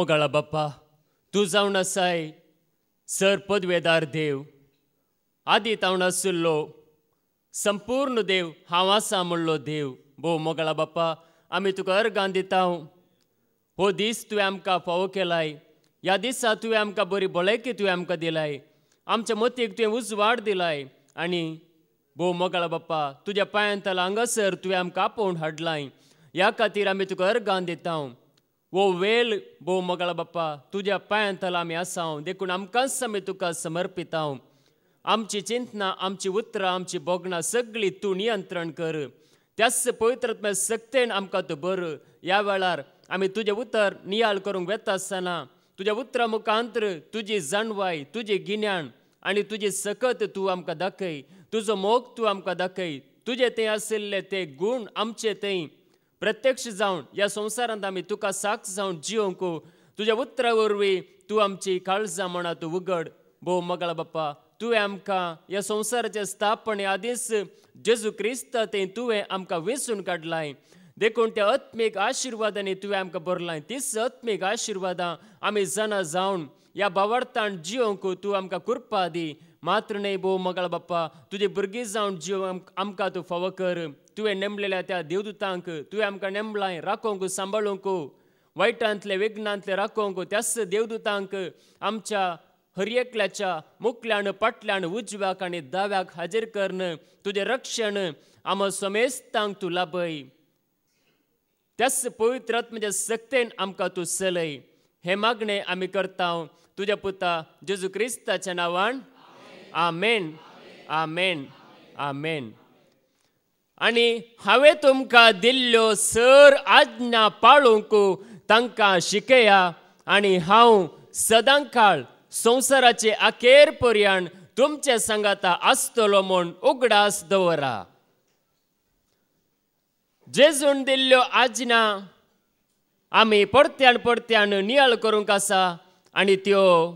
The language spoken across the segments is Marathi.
मोगाळा बाप्पा तूं जावन आसाय सर पदवेदार देव आदी तावण आसुल्लो संपूर्ण देव हांव आसा म्हणलो देव. भोव मोगाळा बाप्पा आमी तुका अर्गां दिता हो दीस तुवें आमकां फावो केलाय ह्या दिसा तुवें आमकां बरी भलायकी तुवें आमकां दिलाय आमच्या मतीक तुवें उजवाड दिलाय आनी भोव मोगाळा बाप्पा तुज्या पांयांतल हांगासर तुवें आमकां आपोवन हाडलाय ह्या खातीर आमी तुका अर्गां दिता वो वेल बो मगळ बाप्पा तुज्या पांयांतल आमी आसा देखून आमकांच आमी तुका समर्पिता आमची चिंतना आमची उतरां आमची बोगणां सगळीं तूं नियंत्रण कर त्याच पवित्रत्म्या सक्तेन आमकां तूं बर ह्या वेळार आमी तुजें उतर नियाळ करूंक वेता आसतना तुज्या उतरा मुखांतर तुजी जाणवाय तुजें गिन्यान आनी तुजी सकत तूं आमकां दाखय तुजो मोग तूं आमकां दाखय तुजें तें आशिल्ले ते गूण आमचे थंय प्रत्यक्ष जावन ह्या संवसारांत आमी तुका साक जावन जिवंक तुज्या उतरा वरवीं तूं आमची काळजां म्हणा तूं उगड भोव मगळा बाप्पा तुवें आमकां ह्या संवसाराचे स्थापणे आदीस जेजू क्रिस्त तें तुवें आमकां वेंचून काडलाय देखून त्या आत्मीक आशिर्वादांनी तुवें आमकां बरलाय तीच आत्मीक आशिर्वादां आमी जाणा जावन ह्या भावार्थान जिवंक तूं आमकां कुरपा दी. मात्र न्हय भोव मोगाळ बाप्पा तुझे भुरगीं जावन जीव आमकां तूं फावो कर तुवें नेमलेल्या त्या देवदूतांक तुवें आमकां नेमलाय राखोंक सांबाळूंक वायटांतले विघ्नांतले राखोंक त्याच देवदूतांक आमच्या हरयेकल्याच्या मुकल्यान मुखल्यान पाटल्यान उजव्याक आनी दाव्याक हाजीर करन तुजें रक्षण आम समेस्तांक तूं लाभय त्याच पवित्र म्हणजे सक्तेन आमकां तूं चलय हे मागणें आमी करता तुज्या पुता जेजू क्रिस्ताच्या नांवान आमेन. आमेन. आमेन. आनी हांवें तुमकां दिल्ल्यो सर आज्ञा पाळूंक तांकां शिकया. आनी हांव सदांकाळ संवसाराचे अखेर पर्यंत तुमचे सांगाता आसतलो म्हूण उगडास दवरा. जेजून दिल्ल्यो आज्ञा आमी परत्यान परत्यान नियाळ करूंक आसा. आनी त्यो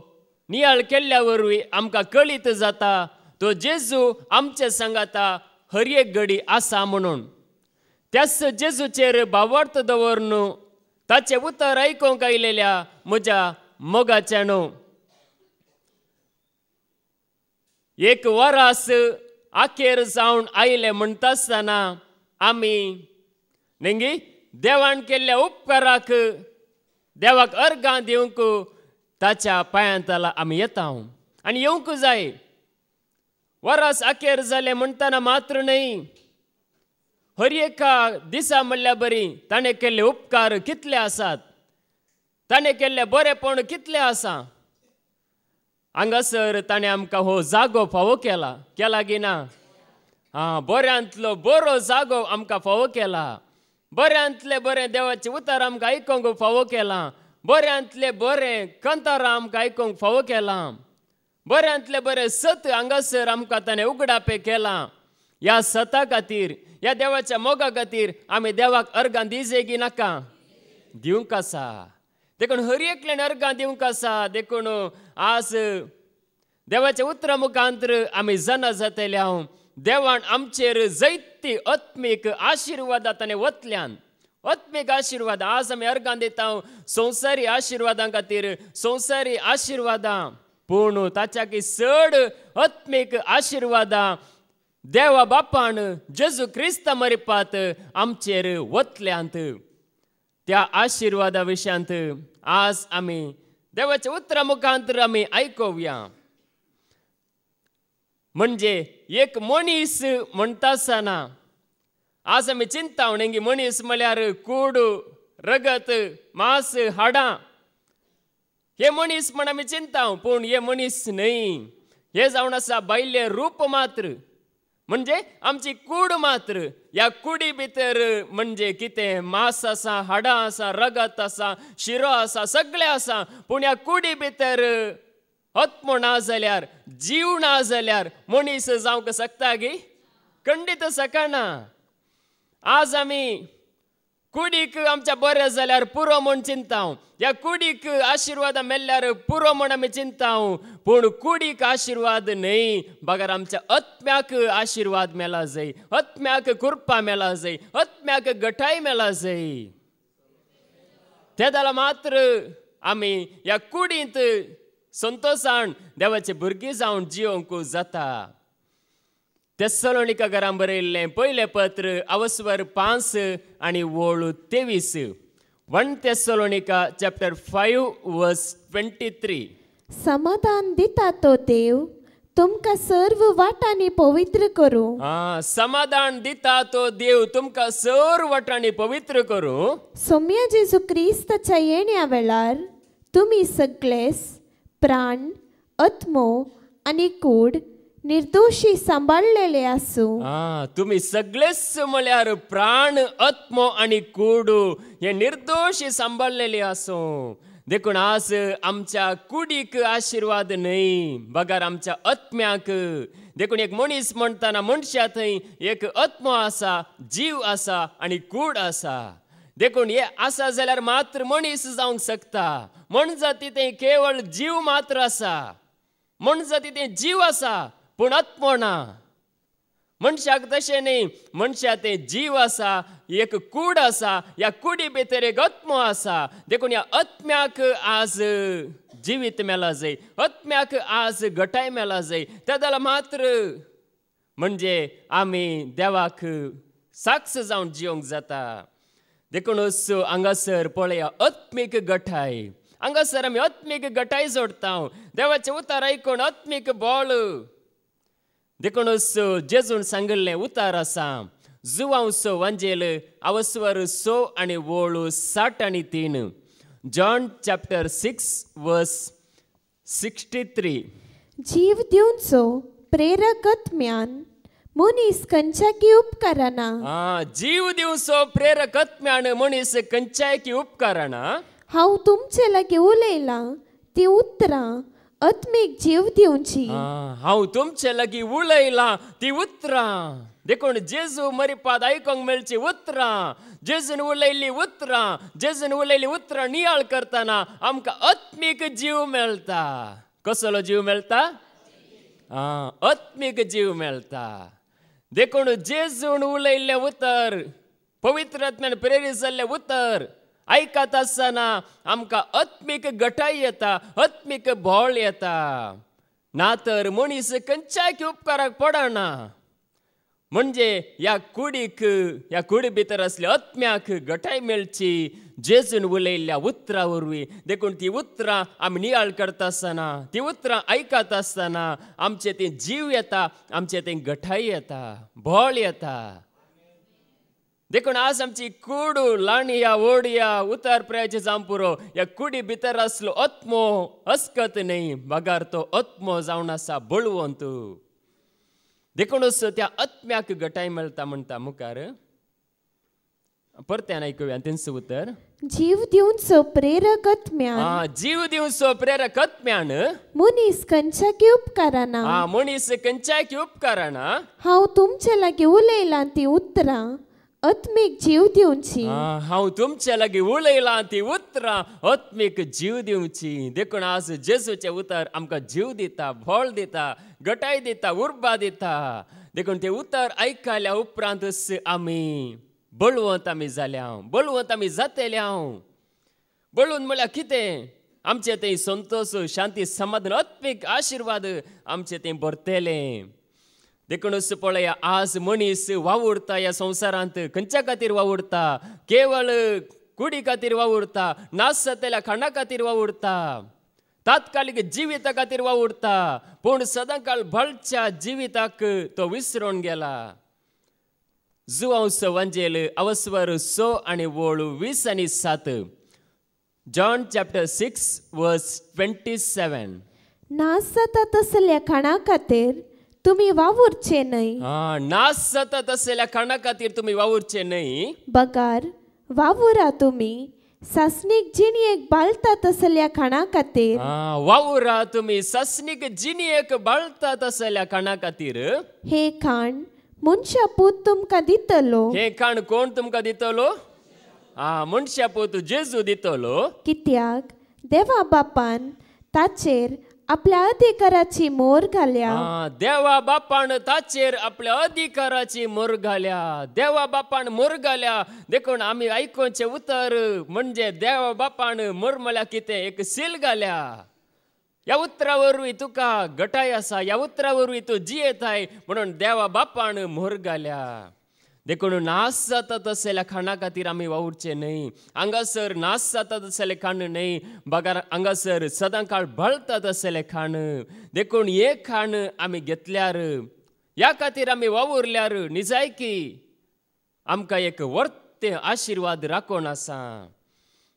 नियाळ केल्ल्या वरवीं आमकां कळीत जाता तो जेजू आमचे सांगाता हर एक घडी आसा म्हणून त्याच जेजूचेर भावार्थ न्हू ताचे उतर आयकूंक आयलेल्या म्हज्या मोगाच्यान एक वरास आखेर जावन आयले म्हणटा आसतना आमी नेंगी देवान केल्ल्या उपकाराक देवाक अर्गां दिवंक ताच्या पांयांतला आमी येता आनी येवंक जाय वरास अखेर जालें म्हणटना मात्र न्हय हर एका दिसा म्हणल्यार बरी ताणें केल्ले उपकार कितले आसात? ताणें केल्ले बरेपण कितले आसा? हांगासर ताणें आमकां हो जागो फावो केला. केला की ना? हां बऱ्यांतलो बरो जागो आमकां फावो केला. बऱ्यांतले बरें देवाचें उतर आमकां आयकोंक फावो केलां. बऱ्यांतले बरें कांतारां आमकां आयकूंक फावो केलां. बऱ्यांतले बरें सत हांगासर आमकां ताणें उगडापे केलां. ह्या सता खातीर ह्या देवाच्या मोगा खातीर आमी देवाक अर्गां दिजेगी नाका. दिवंक आसा. देखून हर एकल्यान अर्गां दिवंक आसा. देखून आज देवाच्या उतरा मुखांतर आमी जाणा जातले देवान आमचेर जैती आत्मीक आशिर्वादा ताणें वतल्यान. आत्मीक आशिर्वाद आज आमी अर्गां दिता संवसारी आशिर्वादां खातीर संवसारी आशिर्वादां पूण ताच्या की चड आत्मीक आशिर्वादां देवा बापान जेजू क्रिस्त मरिपात आमचेर वतल्यांत त्या आशिर्वादा विशयांत आज आमी देवाच्या उतरा मुखांतर आमी आयकुया म्हणजे एक मनीस म्हणटा आसतना आज आमी चिंता उणेंगी मनीस म्हळ्यार कूड रगत मास हाडां. हे मनीस म्हण आमी चिंता हो, पूण हे मनीस न्हय हे जावन आसा बायले रूप मात्र. म्हणजे आमची कूड मात्र. ह्या कुडी भितर म्हणजे कितें? मांस आसा हाडां आसा रगत आसा शिरो आसा सगळें आसा पूण ह्या कुडी भितर आत्मो ना जाल्यार जीव ना जाल्यार मनीस जावंक शकता गी खंडीत सकना आज आमी कुडीक आमच्या बरें जाल्यार पुरो म्हूण चिंताव. ह्या कुडीक आशिर्वाद मेल्ल्यार पुरो म्हूण आमी चिंताव. पूण कुडीक आशिर्वाद न्हय बगर आमच्या आत्म्याक आशिर्वाद मेला जाय आत्म्याक कृपा मेला जाय आत्म्याक गठाय मेला जाय ते जाल्यार मात्र आमी ह्या कुडींत संतोशान देवाचे भुरगीं जावन जिवंकू जाता. बरयल्लें पयलें पत्र अवस्वर पांच आनी वोळू तेवीस one Thessalonica chapter five verse twenty three समाधान दिता तो देव तुमकां सर्व वाटांनी पवित्र करूं आ समाधान दिता तो देव तुमकां सर वटांनी पवित्र करूं सौम्य जेजू क्रिस्ताच्या येण्या वेळार तुमी सगळेच प्राण आत्मो आनी कूड निर्दोशी सांबाळलेले आसूं आ तुम्ही सगळेच म्हळ्यार प्राण आत्मो आणि कुडू हे निर्दोषी सांभाळलेले असू. देखून आज आमच्या कुडीक आशीर्वाद न्हय बगार आमच्या आत्म्याक. देखून एक मनीस म्हणटाना मनशा थंय एक आत्मो आसा जीव आसा आणि कूड आसा. देखून हे आसा जाल्यार मात्र मनीस जावंक शकता. म्हण जाती ते केवळ जीव मात्र आसा. जाती ते जीव आसा. पूण आत्मो ना मनशाक तशें न्ही मनशा तें जीव आसा एक कूड आसा ह्या कुडी भितर एक आत्मो आसा देखून ह्या आत्म्याक आज जिवीत मेला जाय आत्म्याक आज घटाय मेला जाय त्या जाल्यार मात्र म्हणजे आमी देवाक साक्ष जावन जिवंक जाता. देखूनच हांगासर पळया आत्मीक गठाय हांगासर आमी आत्मीक गठाय जोडटा देवाचें उतार आयकून आत्मीक बोळ देखूनच जेजून सांगिल्लें उतार आसा जुवांव वांजेल आवस्वर स आनी वोळू साठ आनी तीन John chapter six verse sixty three जीव दिवचो प्रेरक आत्म्यान मनीस खंयच्याकी उपकारना आ जीव दिवचो प्रेरक आत्म्यान मनीस खंयच्याय की उपकारना हांव तुमचे लागीं उलयलां ती उतरां आत्मीक जीव दिवची आ, हांव तुमचे लागीं उलयलां ती उतरां. देखून जेजू मरिपाद आयकोंक मेळची उतरां. जेजून उलयल्ली उतरां. जेजून उलयल्ली उतरां नियाळ करतना आमकां आत्मीक जीव मेळटा कसलो जीव मेळटा आं आत्मीक जीव मेळटा देखून जेजून उलयल्लें उतर. पवित्रात्म्यान प्रेरीत जाल्लें उतर. आयकत आसतना आमकां आत्मीक गटाय येता आत्मीक भोळ येता. ना तर मनीस खंयच्याय उपकाराक पडना. म्हणजे ह्या कुडीक ह्या कुडी भितर असल्या आत्म्याक गटाय मेळची जेजून उलयल्ल्या उतरां वरवीं देखून ती उतरां आमी नियाळ करता आसतना ती उतरां आयकत आसतना आमचें ते जीव येता आमचें तें गठाय येता भोळ येता. देखून आज आमची कुडू लाणया ओडया उतार प्रयाचे जावं पुरो ह्या कुडी भितर आसलो आत्मो अस्कत न्ही बगार तो आत्मो जावन आसा बळवंत देखूनच त्या आत्म्याक गटाय मेळटा म्हणटा मुखार. परत्यान आयकुया तेंच उतर जीव दिवचो प्रेरक आत्म्यान आ जीव दिवचो प्रेरक आत्म्यान मनीस खंयच्याकी उपकारना. आ मनीस खंयच्याय की उपकारना. हांव तुमचे लागीं उलयलां ती उतरां. आत्मीक जीव दिवची आ, हांव तुमचे लागीं उलयलां ती उतरां आत्मीक जीव दिवची देखून आज जेजूचे उतर आमकां जीव दिता भोळ दिता गटाय दिता उर्बा दिता देखून ते उतर आयकल्या उपरांतच आमी बळवंत आमी जाल्या बळवंत आमी जातेले हांव बळून म्हळ्यार कितें आमचें तें संतोश शांती समाधान आत्मीक आशिर्वाद आमचें तें भरतेले देखूनच पळया आज मनीस वावुरता ह्या संवसारांत खंयच्या खातीर वावुरता केवळ कुडी खातीर वावुरता नास जातल्या खाणा खातीर वावुरता तात्कालीक जिविता खातीर वावुरता पूण सदांकाळ भलच्या जिविताक तो विसरून गेला जुवांव स वांजेल अवस्वर स आनी वोळू वीस आनी सात John chapter six verse twenty seven नास जाता तसल्या खाणा खातीर तुमी वावुरचे न्हय हा नाश जातात असलेल्या खाणा खातीर तुमी वावुरचे न्हय बगार वावुरा तुमी सासणीक जिणयेक बाळता तसल्या खाणा खातीर हा वावुरा तुमी ससनीक जिनियेक बाळतात असलेल्या खाणा खातीर हे खाण मनशा पूत तुमकां दितलो. हे खाण कोण तुमकां दितलो? हा मनशा पोत जेजू दितलो. कित्याक? देवा बापान ताचेर आपल्या अधिकाराची मोर घाल्या. देवा बापान ताचेर आपल्या अधिकाराची मोर घाल्या. देवा बापान मोर घाल्या. देखून आम्ही ऐकोचे उतर म्हणजे देवा बापान मोर म्हळ्यार कितें एक सील घाल्या. या उतरावरवी तुका गटाय असा या उतरावरवी तू जियेत आहे म्हणून देवा बापान मोर घाल्या. देखून नास जाता तसल्या खाणा खातीर आमी वावुरचे न्हय हांगासर नास जाता तसलें खाण न्हय बगार हांगासर सदां काळ बळतात तसलें खाण देखून हे खाण आमी घेतल्यार ह्या खातीर आमी वावुरल्यार निजाय की आमकां एक वर्ते आशिर्वाद राखून आसा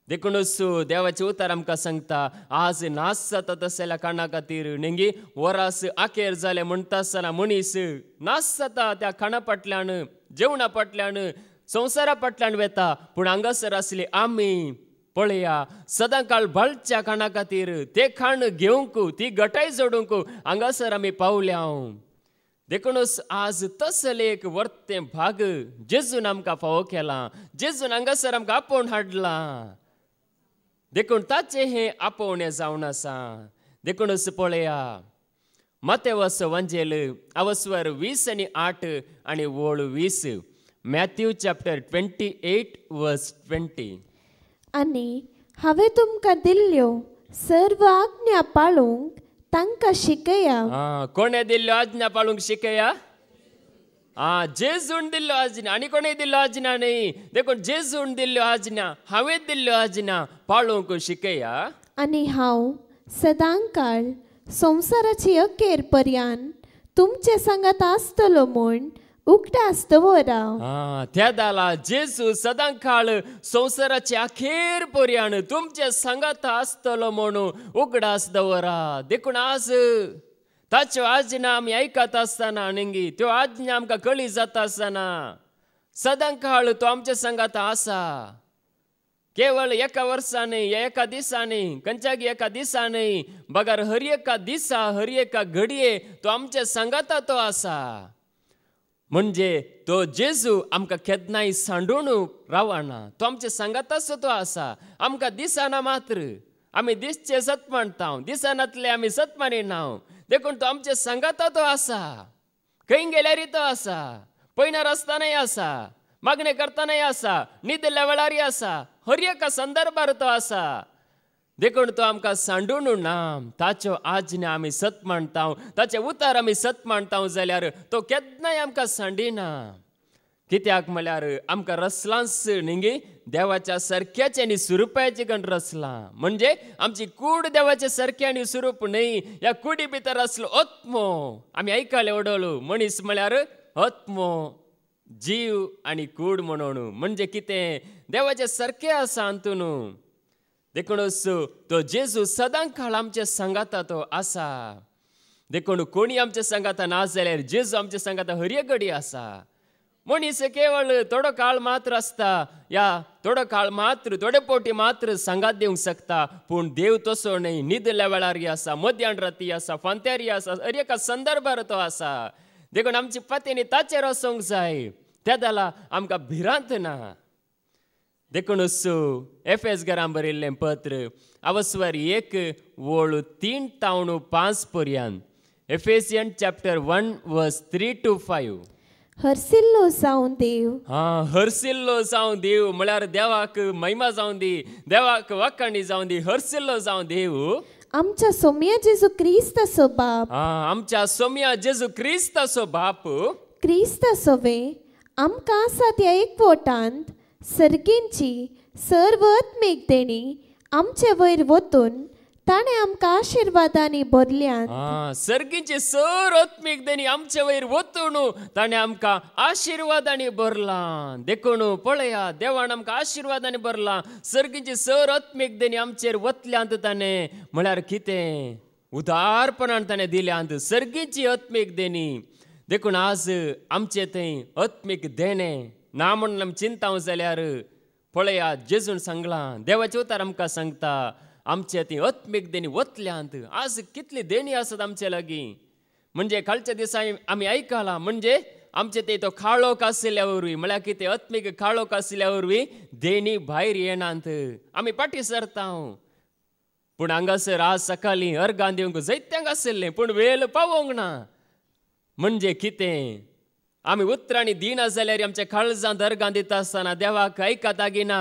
देखूनच देवाचे उतार आमकां सांगता आज नास जाता तसल्या खाणा खातीर नेंगी वरास आखेर जाले म्हणटा आसतना मनीस नास जाता त्या खाणा फाटल्यान जेवणा फाटल्यान संवसारा फाटल्यान वेता पूण हांगासर आसले आमी पळया. सदां काळ भलच्या खाणा खातीर ते खाण घेवंक ती गटाय जोडूंक हांगासर आमी पावल्या देखूनच आज तसले एक वर्ते भाग जेजून आमकां फावो केला जेजून हांगासर आमकां आपोवन हाडला. देखून ताचे हे आपोवणे जावन आसा. देखूनच पळया. मते वस वंजेल अवस्वर वीस आनी आठ आनी वोळ वीस Matthew chapter twenty eight verse twenty आनी हांवें तुमकां दिल्ल्यो सर्व आज्ञा पाळूंक तांकां शिकया हा कोणे दिल्ल्यो आज्ञा पाळूंक शिकया हा जेजून दिल्ल्यो आज्ञा आनी कोणें दिल्ल्यो आज्ञा न्ही देखून जेजून दिल्ल्यो आज्ञा हांवें दिल्ल्यो आज्ञा पाळूंक शिकया आनी हांव सदांकाळ संवसाराची अखेर पर्यान तुमचे सांगात आसतलो म्हूण उगडास दवरा हा त्या दाला जेसू सदां काळ संवसाराचे अखेर पर्यान तुमचे सांगात आसतलो म्हूण उगडास दवरा देखून आज ताच्यो आज्ञा आमी आयकत आसतना नेंगी त्यो आज्ञा आमकां कळी जाता आसतना सदां काळ तो आमच्या सांगात आसा. केवळ एका वर्षाने एका दिसाने कंचाग एका दिसाने बगर हर एका दिसा हर एका घडये तो आमच्या सांगाता तो आसा म्हणजे तो जेजू आमकां केन्नाय सांडून रावना तो आमच्या सांगाताचो तो आसा आमकां दिसना मात्र आमी दिसचे सत म्हणटा दिसनातले आमी सत म्हणिनाव देखून तो आमच्या सांगाता तो आसा खंय गेल्यारय तो आसा पयणार आसतनाय आसा मागणे करतानाय आसा न्हिद वेळारय आसा हर एका संदर्भार तो आसा. देखून तो आमकां सांडून ना ताच्यो आज्ञा आमी सत मानता ताचे उतार आमी सत मानता जाल्यार तो केन्नाय आमकां सांडिना. कित्याक म्हळ्यार आमकां रसलांस न्ही देवाच्या सारक्याचे आनी सुरुपाचे गण रसलां. म्हणजे आमची कूड देवाचे सारके आनी सुरूप न्ही ह्या कुडी भितर आसलो अत्मो. आमी आयकले ओडवलो मनीस म्हळ्यार आत्मो जीव आनी कूड म्हणून म्हणजे कितें? देवाचे सारकें आसा अंतून देखूनच तो जेजू सदां काळ आमच्या सांगाता तो आसा. देखून कोणी आमच्या सांगाता ना जाल्यार जेजू आमच्या सांगाता हर घडी आसा. मनीस केवळ थोडो काळ मात्र आसता. या थोडो काळ मात्र थोडे पोटी मात्र सांगात दिवंक शकता. पूण देव तसो न्ही न्हिदल्या वेळारय आसा मध्यान राती आसा फांत्यारी आसा हर एका संदर्भार तो आसा. देखून आमची पतीने ताचेर वचोंक जाय त्या जाला आमकां भिरांत ना। देखूनच एफ एस घरां बरयल्लें पत्र। अवस्वर एक वोळ तीन तावण पांच पर्यंत Ephesian chapter one verse three to five हरसिल्लो जावन देव। हा हरसिल्लो जावं देव म्हळ्यार देवाक महिमा जावं दी देवाक वाखाणी जावं दी हरसिल्लो जावं देव। आमच्या सोम्या जेजू क्रिस्ताचो बाप हा आमच्या सोम्या जेजू क्रिस्ताचो बाप क्रिस्ताचोवे आमकां आसा त्या एकवटांत सर्गींची सर्व आत्मीक देणी आमचे वयर वतून ताणें आमकां आशिर्वादांनी भरल्यात. हा सर्गीचे सर आत्मीक देणी आमचे वयर वतून ताणें आमकां आशिर्वादांनी भरला देखून पळया देवान आमकां आशिर्वादांनी भरला सर्गीचे सर आत्मीक देणी आमचेर वतल्यांत ताणें. म्हळ्यार कितें? उदारपणान ताणें दिल्यांत सर्गीची आत्मीक देणी. देखून आज आमचे थंय आत्मीक देणे. ना म्हणून आमी चिंताव जाल्यार पळया जेजून सांगलां देवाचे उतार आमकां सांगता. आमचे ती आत्मीक देणी वतल्यांत आज कितली देणी आसात आमचे लागीं? म्हणजे कालच्या दिसा आमी आयकलां म्हणजे आमचे ते तो खाळोक आसल्या वरवीं म्हळ्यार कितें आत्मीक खाळोक आसल्या वरवीं देणी भायर येनात आमी पाटी सरता पूण हांगासर आज सकाळीं अर्गां दिवंक जैत्यांक आसलें पूण वेळ पावोंक ना. म्हणजे कितें? आमी उतरांनी दिना जाल्यार आमच्या काळजांत अर्गां दिता आसतना देवाक ऐकात गिना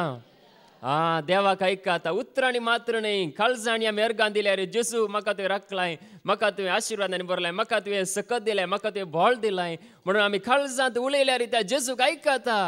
आ देवाक ऐकात उतरांनी मात्र न्ही काळजांनी आमी दिल्या दिल्यार जेसू म्हाका तुवें राखलाय म्हाका तुवें आशिर्वादांनी भरलाय म्हाका तुवें सकत दिलाय म्हाका तुवें भोळ दिलाय म्हणून आमी काळजांत उलयल्यार त्या जेजूक ऐकाता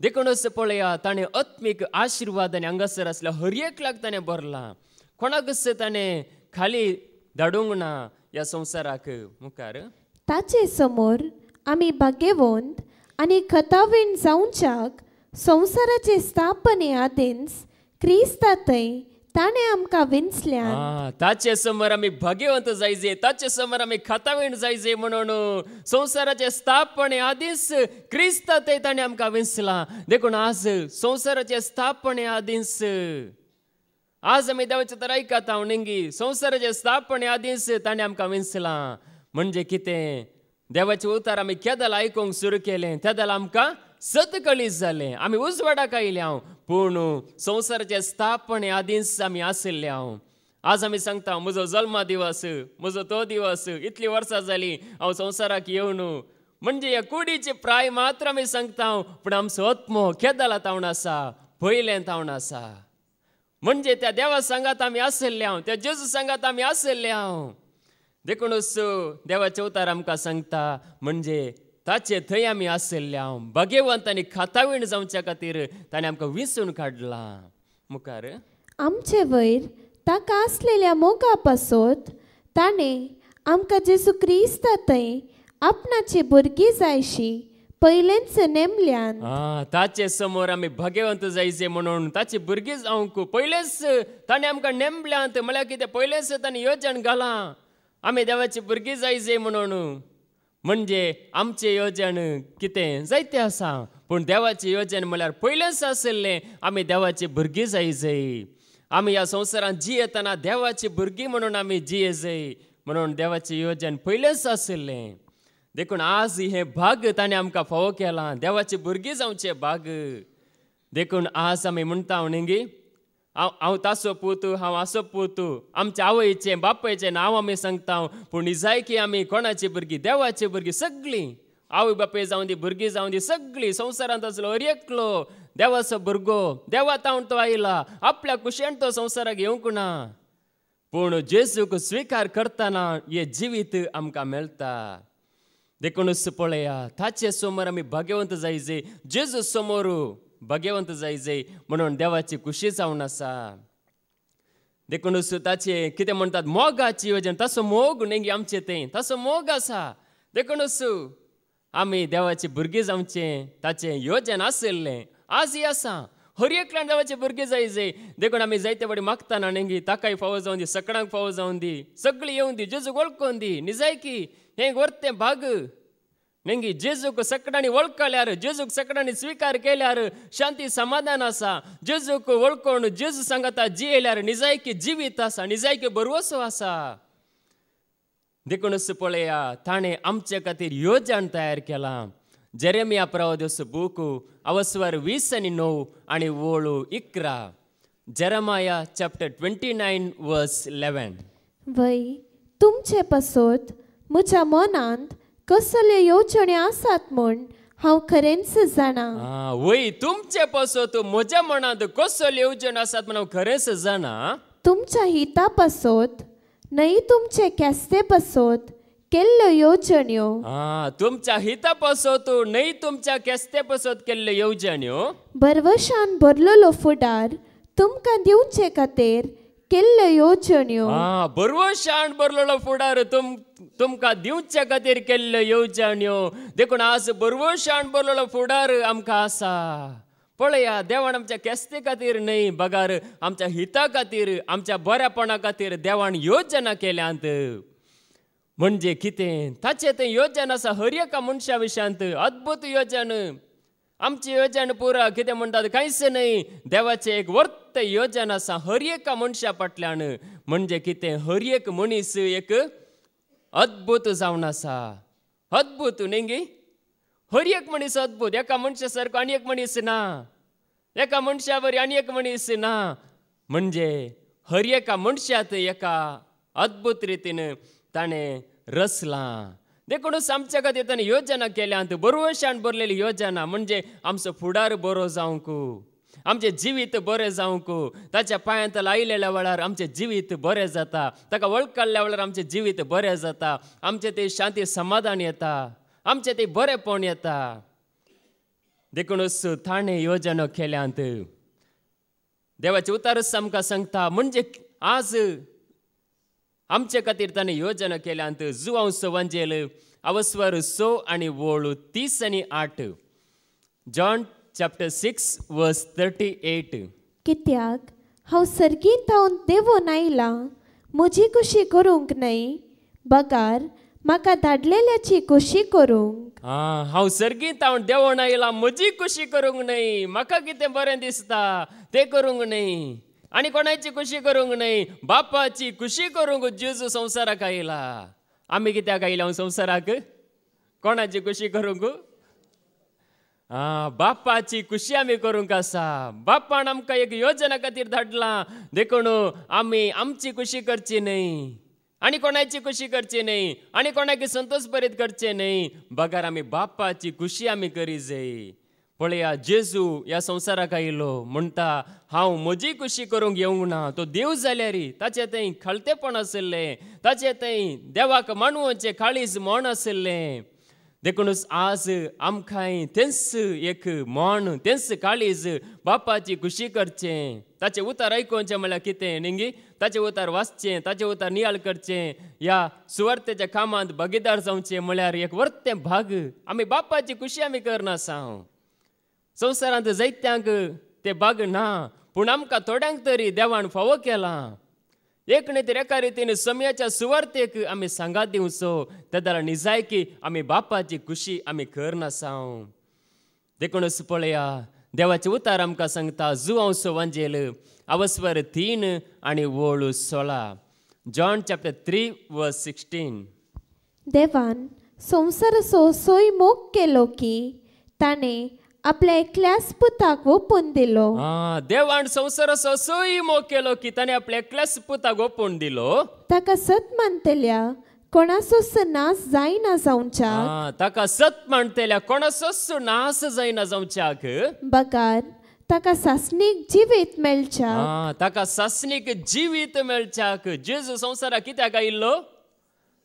देखूनच पळया ताणें आत्मीक आशिर्वादाने हांगासर आसल्या हरयेक लाग ताणें भरला कोणाकच ताणें खाली धाडूंक ना ह्या संवसाराक मुखार ताचे समोर आमी भाग्यवंत आनी खतावीण जावच्याक संवसाराचे स्थापने आदींच क्रिस्तातय ताणें आमकां विंचल्यान ताचे समोर आमी भाग्यवंत जायजे ताचे समोर आमी खातावीण जायजे म्हणून. संवसाराचे स्थापणे आदींच क्रिस्त ते ताणें आमकां विंचला देखून आज संवसाराचे स्थापणे आदींच आज आमी देवाचे तर ऐकात हांव संवसाराचे स्थापणे आदींच ताणें आमकां विंचला म्हणजे कितें? देवाचे उतार आमी केदल आयकूंक सुरू केलें. तेदल आमकां सतकळीस जालें आमी उजवाडाक आयले हांव पूण संवसाराचे स्थापणे आदींच आमी आशिल्ले हांव आज आमी सांगता म्हजो जल्मा दिवस म्हजो तो दिवस इतलीं वर्सां जालीं हांव संवसाराक येवन म्हणजे ह्या कुडीचे प्राय मात्र आमी सांगता हांव पूण आमचो आत्मो केदाला तावण आसा पयलें तावण आसा म्हणजे त्या देवा सांगात आमी आसले हांव त्या जेजू सांगात आमी आसले हांव देखूनच देवाचे अवतार आमकां सांगता म्हणजे ताचे थंय आमी आसले हांव भगेवंत आनी खातावीण जावच्या खातीर ताणें आमकां विंचून काडला मुखार? आमचे वयर ताका आसलेल्या मोगा पासत ताणें आमकां जेसू क्रिस्तातय आपणाची भुरगीं जायशी पयलेंच नेमल्यान. ताचे समोर आमी भगेवंत जायचे म्हणून ताची भुरगीं जावंक पयलेच ताणें आमकां नेमल्यांत म्हळ्यार कितें? पयलेच ताणें येवजण घालां. आमी देवाची भुरगीं जायचे म्हणून. म्हणजे आमचें येवजण कितें जायतें आसा पूण देवाचें येवजण म्हळ्यार पयलेंच आसलें आमी देवाची भुरगीं जायचें. आमी ह्या संवसारांत जियेतना देवाची भुरगीं म्हणून आमी जिये जाय म्हणून देवाचें येवजण पयलेंच आशिल्लें देखून आज हे भाग ताणें आमकां फावो केला. देवाची भुरगीं जावचे भाग. देखून आज आमी म्हणटा न्ही गी हांव हांव तासो पूत हांव आसो पूत। आमच्या आवयचें बापायचें नांव आमी सांगता पूण ही जाय की आमी कोणाची भुरगीं देवाची भुरगीं सगळीं आवय बापाय जावं दी भुरगीं जावं दी सगळीं संवसारांत आसलो हर एकलो। देवाचो भुरगो देवा तावन तो आयला आपल्या कुशेन तो संवसाराक येवंक ना पूण जेजूक स्विकार करतना हे जिवीत आमकां मेळटा देखूनच पळया ताचे समोर आमी भाग्यवंत जायचे जेजू समोर। भाग्यवंत जायचे म्हणून देवाची खुशी जावन आसा देखून ताचे कितें म्हणटात मोगाची योजन तसो मोग नेंगी आमचे तें तसो मोग आसा देखूनच आमी देवाचे भुरगीं जावचें ताचें योजन आसलें आजय आसा हर एकल्यान देवाची भुरगीं जायचे देखून आमी जायते बडी मागताना नेंगी ताकाय फावो जावन दी सकणांक फावो जावन दी सगळीं येवन दी जेजूक वळखून दी निजायकी हे हें तें भाग. नेंगी जेजूक सकडांनी वळखल्यार जेजूक सकडांनी स्विकार केल्यार शांती समाधान आसा जेजूक वळखून जेजू सांगता जियेल्यार निजायकी जिवीत आसा निजायकी बरवसो आसा देखूनच पळया ताणें आमचे खातीर येवजण तयार केला जेरेमिया प्रवदस बूक अवस्वर वीस आनी णव आनी वळू इकरा Jeremiah chapter twenty nine verse eleven वय तुमचे पासत म्हज्या मनांत कसल्यो येवजण्यो आसात म्हूण? हांव खरेंच जाणा. आ, वय तुमचे पासत म्हज्या मनांत कसो येवजण आसात म्हणून हांव खरेंच जाणा. तुमच्या हिता पासत न्हय तुमचे केस्ते पासत केल्ल्यो येवजण्यो आ तुमच्या हिता पासत न्हय तुमच्या केस्ते पासत केल्ल्यो येवजण्यो बरवशान भरलेलो फुडार तुमकां दिवचे खातीर केल्ल्यो येवजण्यो आ बरवो शाण बरलेलो फुडार तुम तुमकां दिवचे खातीर केल्ल्यो येवजण्यो देखून आज बरवो शाण बरलेलो फुडार आमकां आसा पळया देवान आमच्या केस्ते खातीर न्हय बगार आमच्या हिता खातीर आमच्या बऱ्यापणा खातीर देवान योजना केल्यांत म्हणजे कितें ताचें तें योजन आसा हर एका मनशा विशयांत अद्भुत योजना आमची योजन पुरा कितें म्हणटात कांयच न्हय देवाचें एक वर्त योजन आसा हर एका मनशा फाटल्यान म्हणजे कितें हर एक मनीस एक अद्भुत जावन आसा अद्भुत नेंगी हर एक मनीस अद्भूत एका मनशा सारको आनी एक मनीस ना. एका मनशा वरी आनी एक मनीस ना. म्हणजे हर एका मनशात एका अद्भुत रितीन ताणें रचलां. देखूनच आमच्या खातीर ताणें योजना केल्यात बरोवशान बरलेली योजना म्हणजे आमचो फुडार बरो जावंक आमचें जिवीत बरें जावंक ताच्या पांयांत लायलेल्या वेळार आमचें जिवीत बरें जाता. ताका वळखल्या वेळार आमचें जिवीत बरें जाता. आमचें तें शांती समाधान येता. आमचें तें बरेंपण येता. देखूनच ताणें योजना केल्यांत देवाचे उतारच आमकां सांगता. म्हणजे आज आमचे खातीर ताणें योजना केल्यांत जुवांव सवांजेल अवस्वर स आनी वोळ तीस आनी आठ. John chapter six verse thirty eight. कित्याक? हांव सर्गींत हांव देवून आयलां म्हजी कुशी करूंक न्हय बगार म्हाका धाडलेल्याची कुशी करूंक. हांव सर्गीत हांव देवण आयलां म्हजी खुशी करूंक न्हय म्हाका कितें बरें दिसता तें करूंक न्हय आनी कोणाची खुशी करूंक न्हय बापाची खुशी करूंक जेजू संवसाराक आयला. आमी कित्याक आयला संवसाराक कोणाची खुशी करूंक आं बापाची खुशी आमी करूंक आसा बापान आमकां एक योजना खातीर धाडलां. देखून आमी आमची खुशी करची न्हय आनी कोणाची खुशी करची न्हय आनी कोणाक संतोष भरीत करचे न्हय बगार आमी बापाची खुशी आमी करी जाय पळया जेजू ह्या संवसाराक आयिल्लो म्हणटा हांव म्हजी खुशी करूंक येवंक ना तो देव जाल्यार ताचे थंय खळतेपण आशिल्लें ताचे थंय देवाक मानवचें काळीज मोण आशिल्लें देखूनच आज आमकांय तेंच एक मोण तेंच काळीज बापाची खुशी करचें ताचें उतार आयकोवचें म्हळ्यार कितें न्ही ताचें उतार वाचचें ताचें उतार नियाळ करचें ह्या सुवार्थेच्या कामांत भागीदार जावचें म्हळ्यार एक वर्तें भाग आमी बापाची खुशी आमी करनासाव संवसारांत जैत्यांक ते भाग ना पूण आमकां थोड्यांक तरी देवान फावो केला. एक न्हय तर एका रितीन समयाच्या सुवार्थेक आमी सांगात दिवचो ते जाल्यार निजायकी आमी बापाची खुशी आमी करनासाव देखूनच पळया देवाचे उतार आमकां सांगता जुवांव वांजेल अवस्वर तीन आनी वोळ सोळा. जॉन चॅप्टर थ्री व सिक्स्टीन. देवान संसार सो सोय मोग केलो की ताणें आपल्या एकल्याच पुताक ओपून दिलो. आ देवान संवसार असो सोयी केलो की ताणें आपल्या एकल्याच पुताक ओपून दिलो. ताका सत मानतल्या कोणाचोच नाश जायना जावच्या आ, ताका सत म्हणटल्या कोणाचोच नास जायना जावच्याक बगार ताका सासणीक जिवीत मेळच्या ताका सासणीक जिवीत मेळच्याक जेजू संवसाराक कित्याक आयिल्लो?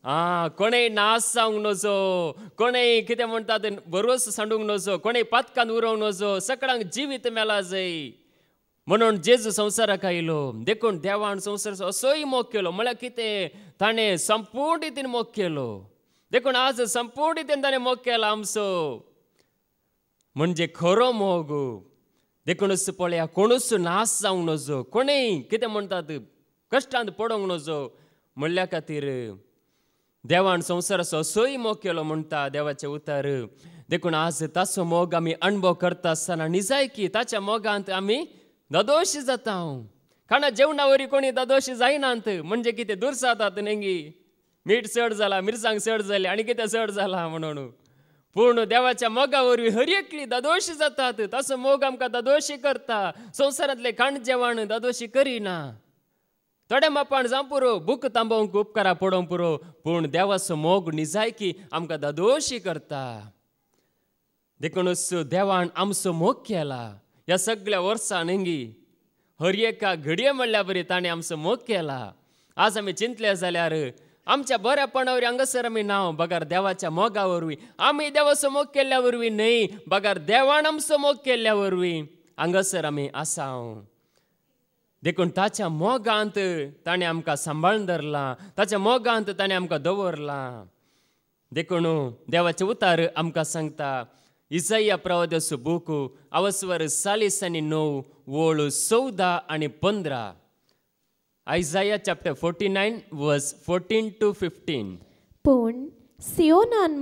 आ कोणेय नास जावंक नजो कोणेय कितें म्हणटा तें बरोस सांडूंक नजो कोणेय पातकान उरोवंक नजो सगळ्यांक जिवीत मेला जाय म्हणून जेजू संवसाराक आयलो देखून देवान संवसार असोय मोग केलो म्हळ्यार कितें ताणें संपूर्ण रितीन मोग केलो देखून आज संपूर्ण रितीन ताणें मोग केला आमचो म्हणजे खरो मोग देखूनच पळया कोणूच नास जावंक नजो कोणेय कितें म्हणटात कश्टांत पडोंक नजो म्हणल्या खातीर देवान संवसाराचो सोय मोग केलो म्हणटा देवाचे उतर देखून आज ताचो मोग आमी अणभव करता आसतना निजायकी ताच्या मोगांत आमी ददोश जाता खाणा जेवणा वरी कोणी ददोश जायनात म्हणजे कितें दूर जातात नेंगी मीठ चड जाला मिरसांग चड जाली आनी कितें चड जाला म्हणून पूण देवाच्या मोगा वरवीं हर एकली ददोशी जातात तसो मोग आमकां ददोशी करता संवसारांतले खाण जेवण ददोशी करिना थोडे मापान जावं पुरो बूक तांबोवंक उपकारा पडोवंक पुरो पूण देवाचो मोग निजायकी आमकां ददोशी करता देखूनच देवान आमचो मोग केला ह्या सगळ्या वर्सां नेंगी हर एका घडये म्हणल्या बरी ताणें आमचो मोग केला आज आमी चिंतले जाल्यार आमच्या बऱ्यापणा वरवीं हांगासर आमी नांव बगार देवाच्या मोगा वरवीं आमी देवाचो मोग केल्ल्या वरवीं न्हय बगार देवान आमचो मोग केल्ल्या वरवीं हांगासर आमी आसा देखून ताच्या मोगांत ताणें आमकां सांबाळून धरलां ताच्या मोगांत ताणें आमकां दवरलां देखून देवाचे उतार आमकां सांगता इसाया प्रवदस बूक अवस्वर सालीस आनी णव वोळ चवदा आनी पंदरा Isaiah chapter forty nine verse fourteen to fifteen पूण सियोनान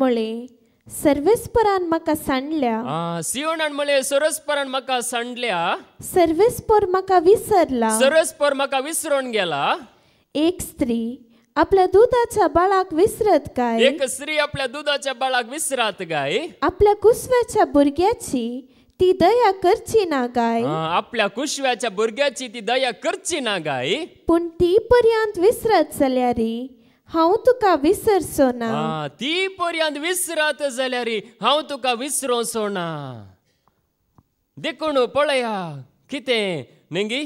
सर्वेस्परान म्हाका सांडल्या सियोनान म्हळे सरस्परान म्हाका सांडल्या सर्वेस्पर म्हाका विसरला सरस्पर म्हाका विसरून गेला एक स्त्री आपल्या दुधाच्या बाळाक विसरत काय एक स्त्री आपल्या दुधाच्या बाळाक विसरात गाय आपल्या कुसव्याच्या भुरग्याची ती दया करची ना काय हा, आपल्या कुशव्याच्या भुरग्याची ती दया करची ना गाय पूण ती पर्यंत विसरत जाल्यार हांव तुका विसरचो ना ती पर्यंत विसरात जाल्यार हांव तुका विसरोसो ना देखून पळया कितें नेंगी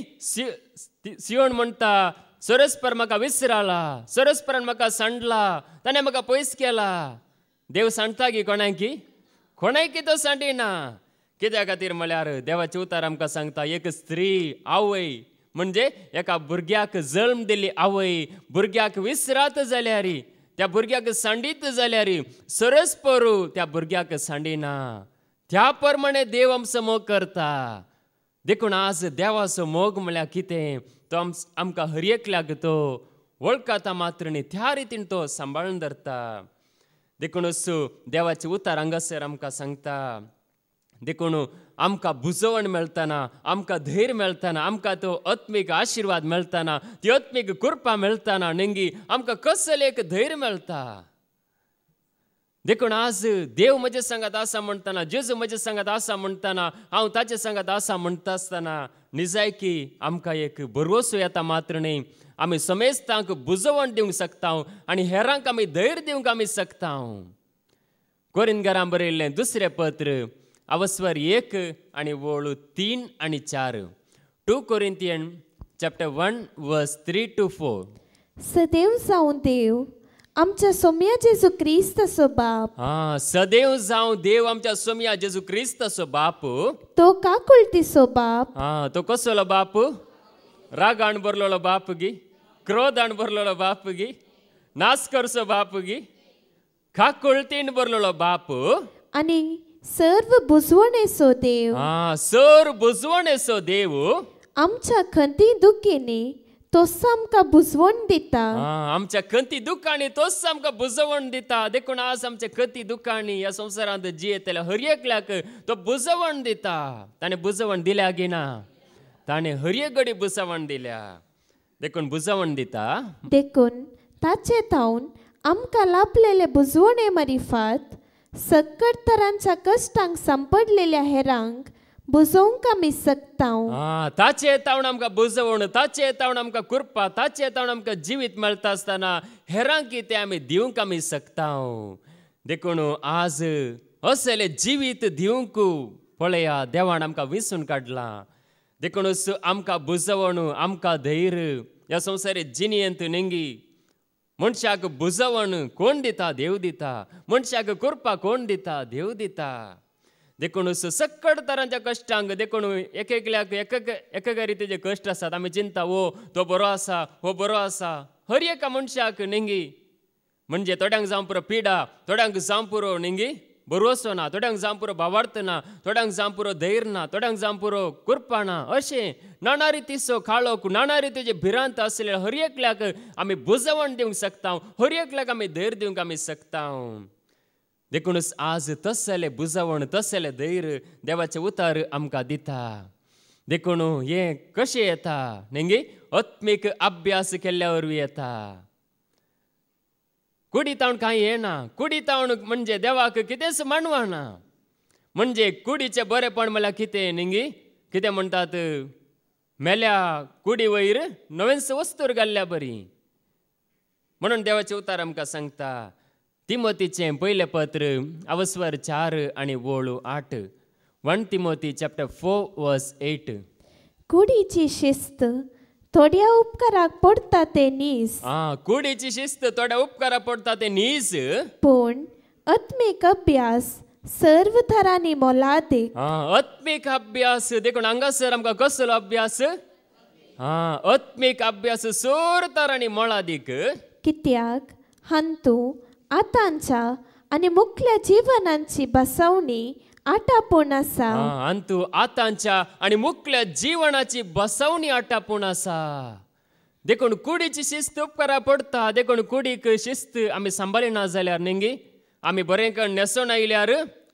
सिवण म्हणटा सरस्पर म्हाका विसराला सरस्परान म्हाका सांडला ताणें म्हाका पयस केला देव सांडटा की कोणाकी की की तो सांडिना कित्या खातीर म्हळ्यार देवाचे उतार आमकां सांगता एक स्त्री आवय म्हणजे एका भुरग्याक जल्म दिली आवय भुरग्याक विसरात जाल्यारी त्या भुरग्याक सांडीत जाल्यारी सरस परू त्या भुरग्याक सांडिना. त्या प्रमाणे देव आमचो मोग करता. देखून आज देवाचो मोग म्हळ्यार कितें? तो आमकां हर एकल्याक तो वळखता मात्र न्ही त्या रितीन तो सांबाळून धरता. देखूनच देवाचे उतार हांगासर आमकां सांगता देखून आमकां बुजवण मेळटना आमकां धैर्य मेळटना आमकां तो आत्मीक आशिर्वाद मेळटना ती आत्मीक कृपा मेळटना नेंगी आमकां कसले एक धैर्य मेळटा देखून आज देव म्हजे सांगात आसा म्हणटना जेजू म्हजे सांगात आसा म्हणटना हांव ताचे सांगात आसा म्हणटा आसतना निजायकी आमकां एक भरवोसो येता मात्र न्ही. आमी समेस्तांक बुजवण दिवंक शकता आनी हेरांक आमी धैर्य दिवंक आमी शकता कोरिंदगरां बरयल्लें दुसरें पत्र अवस्वर एक आनी वळू तीन आनी चार two Corinthian chapter one verse three to four सदैव जावन देव आमच्या सोम्या जेजू क्रिस्ताचो बाप हा सदैव जावं देव आमच्या सोम्या जेजू क्रिस्ताचो बाप तो काकुळतीचो बाप हा तो कसलो बाप रागाण बरलोलो बाप गी क्रोधाण बरलोलो बाप गी नास करचो बाप गी खाकुळतीन बरलोलो बाप आनी सर्व बुजवणेचो देव हा सर बुजवणेचो देव आमच्या खंती दुखींनी तो आमकां बुजवण दिता हा आमच्या खंती दुखाणी तोच आमकां बुजवण दिता देखून आज आमच्या खंती दुखाणी ह्या संवसारांत जियेतल्या हर एकल्याक तो बुजवण दिता ताणें बुजवण दिल्या गी ना ताणें हर एक घडी बुजवण दिल्या देखून बुजवण दिता देखून ताचे थावन आमकां लाभलेले बुजवणे मरिफात सकट तरांच्या कश्टांक सांपडलेल्या हेरांक बुजोवंक आमी सकता हा ताचे येतावन आमकां बुजवण ताचे येतावन आमकां कुरपा ताचे येतावन आमकां जिवीत मेळटा आसतना ते कितें आमी दिवंक आमी शकता देखून आज असले जिवीत दिवंक पळया देवान आमकां विसून काडलां देखूनच आमकां बुजवण आमकां धैर्य ह्या संवसारी जिनियंत नेंगी. मनशाक बुजवण कोण दिता देव दिता मनशाक कुरपा कोण दिता देव दिता देखून सकट तरांच्या कश्टांक देखून एक एकल्याक एक एक एका रितीचे कश्ट आसात आमी चिंता ओ तो बरो आसा हो बरो आसा हर एका मनशाक नेंगी म्हणजे थोड्यांक जावं पुरो पिडा थोड्यांक जावं पुरो नेंगी बरोसो ना थोड्यांक जावं पुरो भावार्थ ना थोड्यांक जावं पुरो धैर्य ना थोड्यांक जावं पुरो कुरपा ना अशें नाना रितीचो खाळोक नाना रितीचे भिरांत आसले हर एकल्याक आमी बुजवण दिवंक शकता हर एकल्याक आमी धैर्य दिवंक आमी शकता देखूनच आज तसले बुजवण तसले धैर्य देवाचे उतार आमकां दिता देखून हें कशें येता नेंगे आत्मीक अभ्यास केल्ल्या वरवीं येता कुडीतावण कांय येना कुडीतावण म्हणजे देवाक कितेंच मानवाना म्हणजे कुडीचें बरेंपण म्हळ्यार कितें निंगी? कितें म्हणटात मेल्या कुडी वयर नवेंच वस्तूर घाल्ल्या बरी. म्हणून देवाचे उतार आमकां सांगता. तिमोतीचें पयलें पत्र अवस्वर चार आनी वळू आठ. One Timothy chapter four verse eight कुडीची शिस्त थोड्या उपकाराक पडटा ते नीस आ कुडीची शिस्त थोड्या उपकारा पडटा ते नीज पूण आत्मीक अभ्यास सर्व थरांनी मोलादीक हा आत्मीक अभ्यास देखून हांगासर आमकां कसलो अभ्यास हा आत्मीक अभ्यास सोर तरांनी मोळादीक कित्याक हांतू आतांच्या आनी मुखल्या जिवनांची बसवणी आटापून आसा आनी तूं आतांच्या आनी मुकल्या जिवनाची बसवणी आटापून आसा देखून कुडीची शिस्त उपकारा पडता देखून कुडीक शिस्त आमी सांबाळिना जाल्यार नेंगी. आमी बरें करून आयल्यार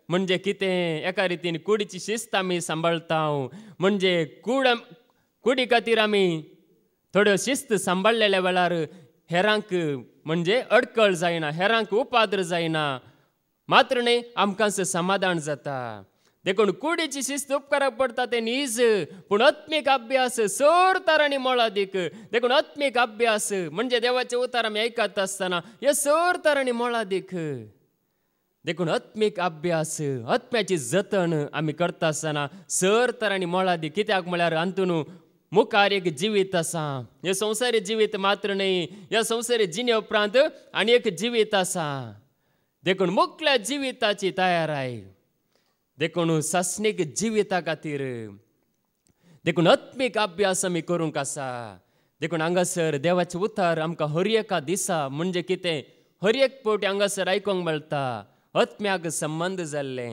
म्हणजे कितें एका रितीन कुडीची शिस्त आमी सांबाळटा म्हणजे कूड कुडी खातीर आमी थोड्यो शिस्त सांबाळलेल्या वेळार हेरांक म्हणजे अडकळ जायना हेरांक उपाद्र जायना मात्र न्ही आमकां समाधान जाता देखून कुडीची शिस्त उपकाराक पडटा ते नीज पूण आत्मीक अभ्यास सर तरांनी मोळा दीक देखून आत्मीक अभ्यास म्हणजे देवाचे उतार आमी ऐकत आसतना हे सर तरांनी मोळा दीक देखून आत्मीक अभ्यास आत्म्याची जतन आमी करता आसतना सर तरांनी मोळा दी कित्याक म्हळ्यार अंतून मुखार एक जिवीत आसा हे संवसारी जिवीत मात्र न्ही हे संवसारी जिणे उपरांत आनी एक जिवीत आसा देखून मोकल्या जिविताची तयाराय देखून सस्नीक जिविता खातीर देखून आत्मीक अभ्यास आमी करूंक आसा देखून हांगासर देवाचे उतार आमकां हर एका दिसा. म्हणजे कितें हर एक पोटी हांगासर आयकूंक मेळटा आत्म्याक संबंद जाल्ले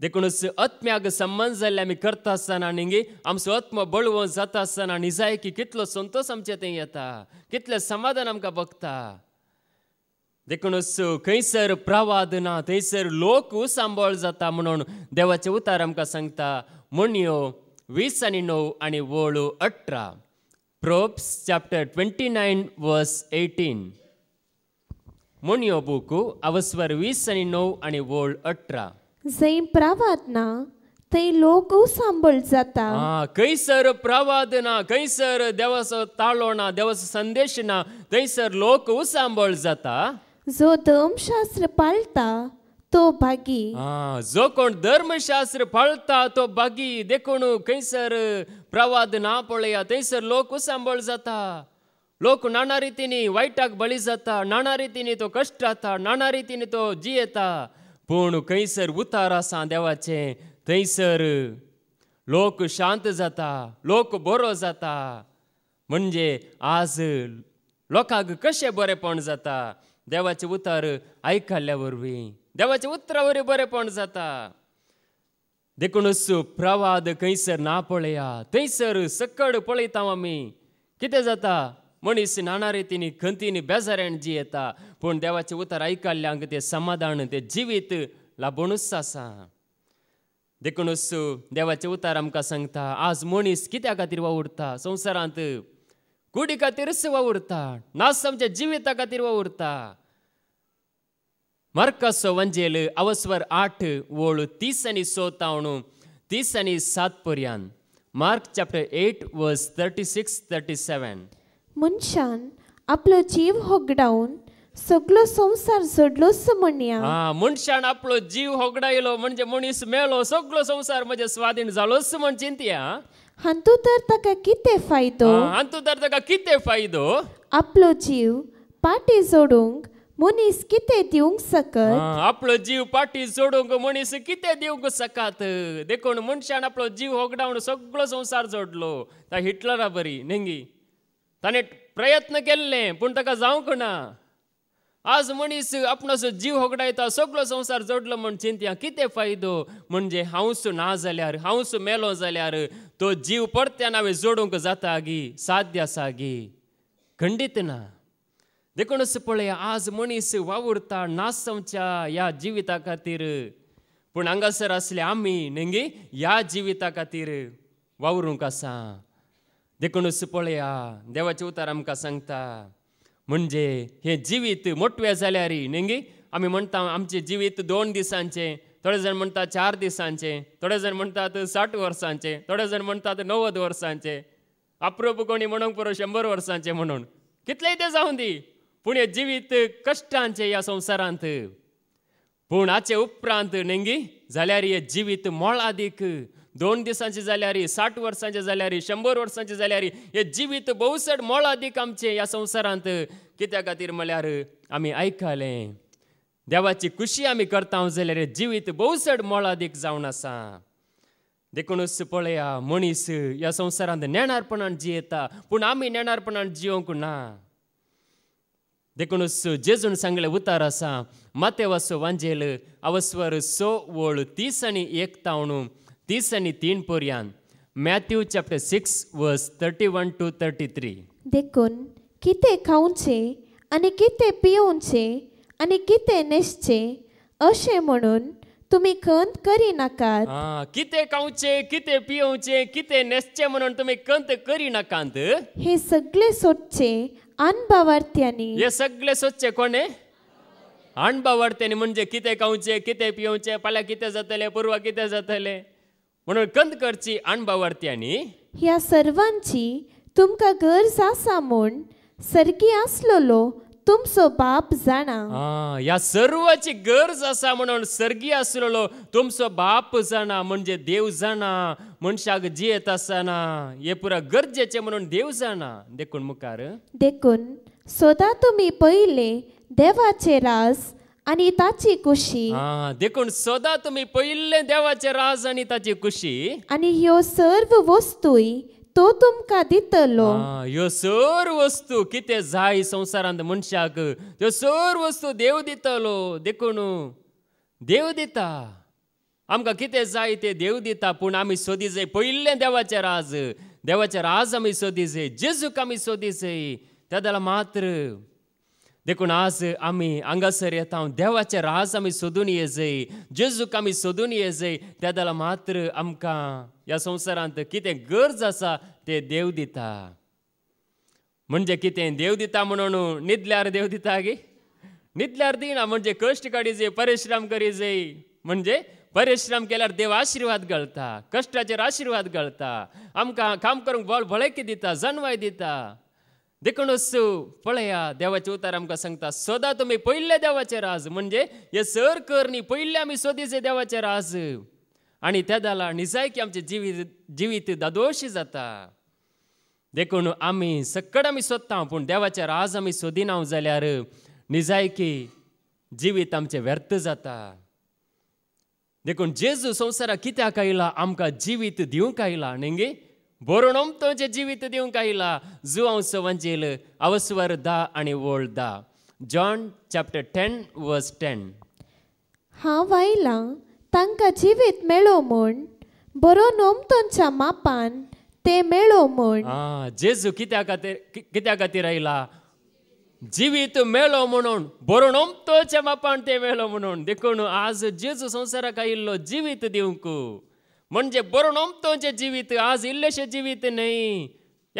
देखूनच आत्म्याक संबंद जाल्ले आमी करता आसतना न्ही आमचो आत्म बळवो जाता आसतना निजाय की कितलो संतोश आमचे थंय येता. कितलें समाधान आमकां भोगता देखूनच खंयसर प्रवाद ना थंयसर लोक सांबाळ जाता म्हणून देवाचे उतार आमकां सांगता म्हणयो वीस आनी णव आनी वळू अठरा. Proverbs chapter twenty nine verse eighteen. म्हणयो बुकू अवस्वर वीस आनी णव आनी वळ अठरा. जंय प्रवाद ना थंय लोक सांबळ जाता. हा खंयसर प्रवाद ना खंयसर देवाचो ताळो ना देवाचो संदेश ना थंयसर लोक सांबाळ जाता. जो धर्मशास्त्र पाळटा तो भागी आ, जो कोण धर्मशास्त्र पाळता तो भागी देखून खंयसर प्रवाद ना पळया थंयसर लोक सांबळ जाता. लोक नाना रितीने वायटाक बळी जाता नाना रितीनी तो कश्ट जाता नाना रितीनी तो जियेता. पूण खंयसर उतार आसा देवाचे थंयसर लोक शांत जाता लोक बरो जाता. म्हणजे आज लोकांक कशें बरेपण जाता? देवाचे उतार आयकल्ल्या वरवीं देवाचे उतरा बरेपण जाता. देखूनच प्रवाद खंयसर ना पळया. थंयसर सकड पळयता आमी कितें जाता? मनीस नाना रितीनी खंतीनी बेजाऱ्यान जियेता. पूण देवाचे उतार आयकल्ल्यांक तें समाधान तें जिवीत लाबणूच आसा देखूनच देवाचे उतार आमकां सांगता आज मनीस कित्या खातीर वावुरता? संवसारांत कुडी खातीरच वावुरता नास आमच्या जिविता खातीर वावुरता मार्कासो वंजेल अवस्वर आठ वोळ तीस आनी सोतावण तीस आनी सात पर्यंत Mark chapter eight verse thirty six thirty seven मनशान आपलो जीव होगडावन सगलो संवसार म्हणया हा मनशान आपलो जीव होगडायलो म्हणजे मनीस मेलो सगळो संवसार म्हणजे स्वाधीन जालोच म्हण चिंतया हातू तर ताका कितें फायदो आनी तूं तर ताका कितें फायदो आपलो जीव पाटी जोडूंक मनीस कितें दिवंक सकत हा, आपलो जीव पाटी जोडूंक मनीस कितें दिवंक सकात देखून मनशान आपलो जीव होगडावन सगळो संवसार जोडलो ता हिटलरा बरी नेंगी ताणें प्रयत्न केल्ले पूण ताका जावंक ना आज मनीस आपणाचो जीव होगडायता सगळो संवसार जोडलो म्हण चिंत्या कितें फायदो? म्हणजे हांवच ना जाल्यार हांवच मेलो जाल्यार तो जीव परत्यान हांवें जोडूंक जाता गी साध्य आसा गी खंडीत ना. देखूनच पळय आज मनीस वावुरता नासवच्या ह्या जिविता खातीर पूण हांगासर असले आमी नेंगी ह्या जिविता खातीर वावरूंक आसा देखूनच पळया देवाचे उतार आमकां सांगता. म्हणजे हे जिवीत मोटवें जाल्यार नेंगी. आमी म्हणटा आमचें जिवीत दोन दिसांचें थोडे जाण म्हणटा चार दिसांचें थोडे जाण म्हणटात साठ वर्सांचें थोडे जाण म्हणटात णव्वद वर्सांचें अप्रूप कोणी म्हणूंक पुरो शंबर वर्सांचें म्हणून. कितलेय ते जावं दी. पूण हे जिवीत कश्टांचें ह्या संवसारांत पूण हाचे उपरांत नेंगी जाल्यार हे जिवीत मोळ आदीक दोन दिसांचे जाल्यार साठ वर्सांचे जाल्यार शंबर वर्सांचे जाल्यार हे जिवीत भोवसड मोळ अदीक आमचे ह्या संवसारांत कित्या खातीर म्हळ्यार आमी आयकलें देवाची खुशी आमी करता जाल्यार जिवीत भोवसड मोळ अदीक जावन आसा देखूनच पळया मनीस ह्या संवसारांत नेणारपणान जियेता पूण आमी नेणारपणान जियोंक ना. देखूनच जेजून सांगले उतार आसा माते वांजेल अवस्वर स वळ तीस आनी एकतावणू तीस आनी तीन पर्यंत Matthew chapter six verse thirty one to thirty three देखून कितें खावचे आनी कितें पियोवचे आनी कितें न्हेसचे अशें म्हणून तुमी खंत करिनाकात हा कितें खावचे कितें पियोवचे कितें न्हेसचे म्हणून तुमी कंत करिनाकांत हे सगळे सोडचे अनभावार्थ्यांनी हे सगळे सोदचे कोणे? न्ही म्हणजे कितें खावचें कितें पिवचें फाल्यां कितें जातलें पुरवा कितें जातलें? म्हणून कंत करची अणभव वाडट्यांनी ह्या सर्वांची तुमकां गरज आसा म्हूण सर्गी आसलोलो तुमचो बाप जाणा. आ, ह्या सर्वाची गरज आसा म्हणून सर्गी आसलेलो तुमचो बाप जाणा म्हणजे देव जाणा मनशाक जियेत आसतना हे पुरा गरजेचें म्हणून देव जाणा. देखून मुखार. देखून सोदा तुमी पयले देवाचे राज आनी ताची कुशी हा देखून सदां तुमी पयले देवाचे राज आनी ताची खुशी. आनी ह्यो सर्व वस्तूय तो तुमकां दितलो. हा, ह्यो सर वस्तू कितें जाय संवसारांत मनशाक त्यो सर वस्तू देव दितलो देखून देव दिता. आमकां कितें जाय तें देव दिता पूण आमी सोदी जाय पयलें देवाचें राज देवाचें राज आमी सोदी जाय जेजूक आमी सोदी जाय त्या मात्र देखून आज आमी हांगासर येता देवाचे राज आमी सोदून ये जाय जेजूक आमी सोदून ये जाय त्या जाल्यार मात्र आमकां ह्या संवसारांत कितें गरज आसा तें देव दिता. म्हणजे कितें देव दिता म्हणून न्हिदल्यार देव दिता गे? न्हिदल्यार दिना म्हणजे कश्ट काडी जाय परिश्रम करी जाय म्हणजे परिश्रम केल्यार देव आशिर्वाद घालता कश्टाचेर आशिर्वाद घालता आमकां काम करूंक बळ भलायकी दिता जनवाय दिता. देखूनच पळया देवाचे उतार आमकां सांगता सदां तुमी पयल्या देवाचे राज म्हणजे हे सर कर न्ही पयले आमी सोदीचे देवाचे राज. आनी त्या जाला निजायकी आमचे जिवीत जिवीत दादोशी जाता. देखून आमी सक्कड आमी सोदता पूण देवाचे राज आमी सोदिना जाल्यार निजायकी जिवीत आमचें व्यर्थ जाता. देखून जेजू संवसाराक कित्याक आयला आमकां जिवीत दिवंक आयला न्ही बरोवण तुजें जिवीत दिवंक आयला जुवांव सवंजेल अवस्वर दा आनी वोळ दा. John chapter ten verse ten. हांव आयलां तांकां जिवीत मेळो म्हूण. बरो नोमतोंच्या मापान ते मेळो म्हूण. आ जेजू कित्या खातीर कित्या खातीर आयला जिवीत मेळो म्हणून. बरोवण तोच्या बापान ते मेळो म्हणून. देखून आज जेजू संवसाराक आयिल्लो जिवीत दिवंक म्हणजे बरोवण जिवीत आज इल्लेशे जिवीत न्हय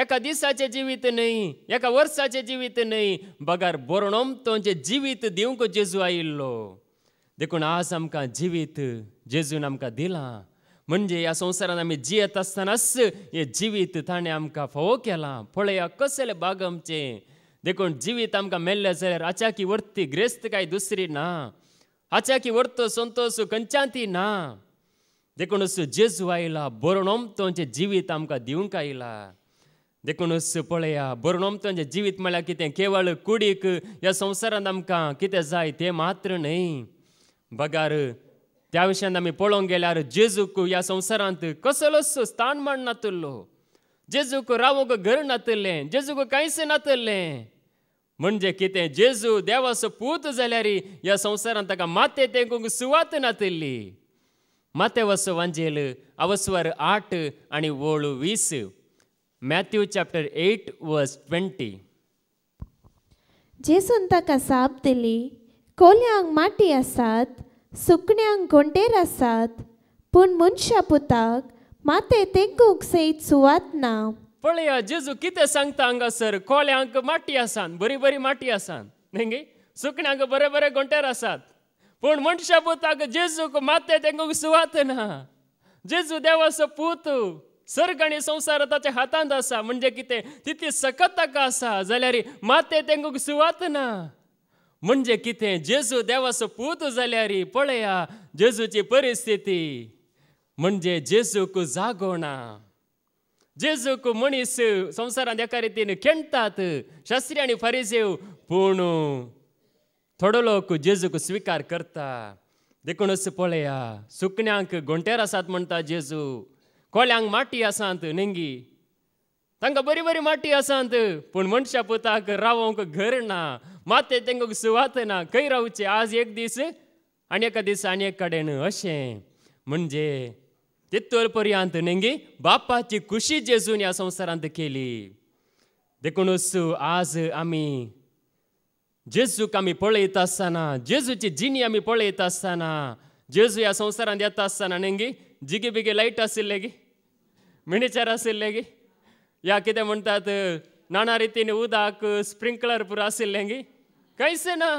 एका दिसाचें जिवीत न्हय एका वर्साचें जिवीत न्हय बगार बरोवण जिवीत दिवंक जेजू आयिल्लो. देखून आज आमकां जिवीत जेजून आमकां दिलां. म्हणजे ह्या संवसारान आमी जियेत आसतनाच हे जिवीत ताणें आमकां फोव केलां. पळया कसलें बाग आमचे? देखून जिवीत आमकां मेल्लें जाल्यार आच्याकी वर्ती ग्रेस्त काय दुसरी ना? आच्याकी वर्त संतोष खंयच्याती ना? देखूनच जेजू आयला बरोवणोमतोचें जिवीत आमकां दिवंक आयला देखूनच पळया बरोवणोमतोचें जिवीत म्हळ्यार कितें केवळ कुडीक ह्या संवसारांत आमकां कितें जाय तें मात्र न्हय बगार त्या विशयान आमी पळोवंक गेल्यार जेजूक ह्या संवसारांत कसलोच स्थान मांड नातल्लो जेजूक रावूंक घर नातल्लें जेजूक कांयच नातल्लें म्हणजे कितें जेजू देवाचो पूत जाल्यार ह्या संवसारांत ताका माते तेंकूंक सुवात नातल्ली माते वसो वांजेल अवस्वर आठ आनी वोळू वीस Matthew chapter eight verse twenty जेसून ताका साप दिली कोल्यांक माटी आसात सुकण्यांक गोंडेर आसात पूण मनशा पुताक माते तेंकूंक सयत सुवात ना पळया जेजू कितें सांगता हांगासर कोल्यांक माटी आसात बरी बरी माटी आसात न्ही सुकण्यांक बरे बरे गोंटेर आसात पूण मनशा पुताक जेजूक माते तेंकां सुवात ना. जेजू देवाचो पूत सर्ग आनी संवसार ताच्या हातांत आसा म्हणजे कितें तितली सकत ताका आसा जाल्यार माते तेंकां सुवात ना. म्हणजे कितें जेजू देवाचो पूत जाल्यार पळया जेजूची परिस्थिती. म्हणजे जेजूक जागो ना. जेजूक मनीस संवसारांत एका रितीन खेणटात शास्त्री आनी फारिजेव पूण थोडो लोक जेजूक स्विकार करता। देखूनच पळया सुकण्यांक घोंटेर आसात म्हणटा जेजू। कोल्यांक माटी आसात नेंगी। तांकां बरी बरी माटी आसात पूण मनशा पुताक रावोंक घर ना। माते तेंकां सुवात ना खंय रावचें आज एक दीस आनी एका दीस आनी एक कडेन अशें। म्हणजे तितोल पर्यंत नेंगी बापाची खुशी जेजून ह्या संवसारांत केली देखूनच आज आमी जेजूक आमी पळयत आसतना जेजूची जिणी आमी पळयत आसतना जेजू ह्या संवसारांत येता आसतना नेंगी जिगे बिगे लायट आशिल्ले गे मिनिचर आशिल्ले गे या कितें म्हणटात नाना रितीन उदक स्प्रिंकलर पुरो आशिल्लें गे कांयच ना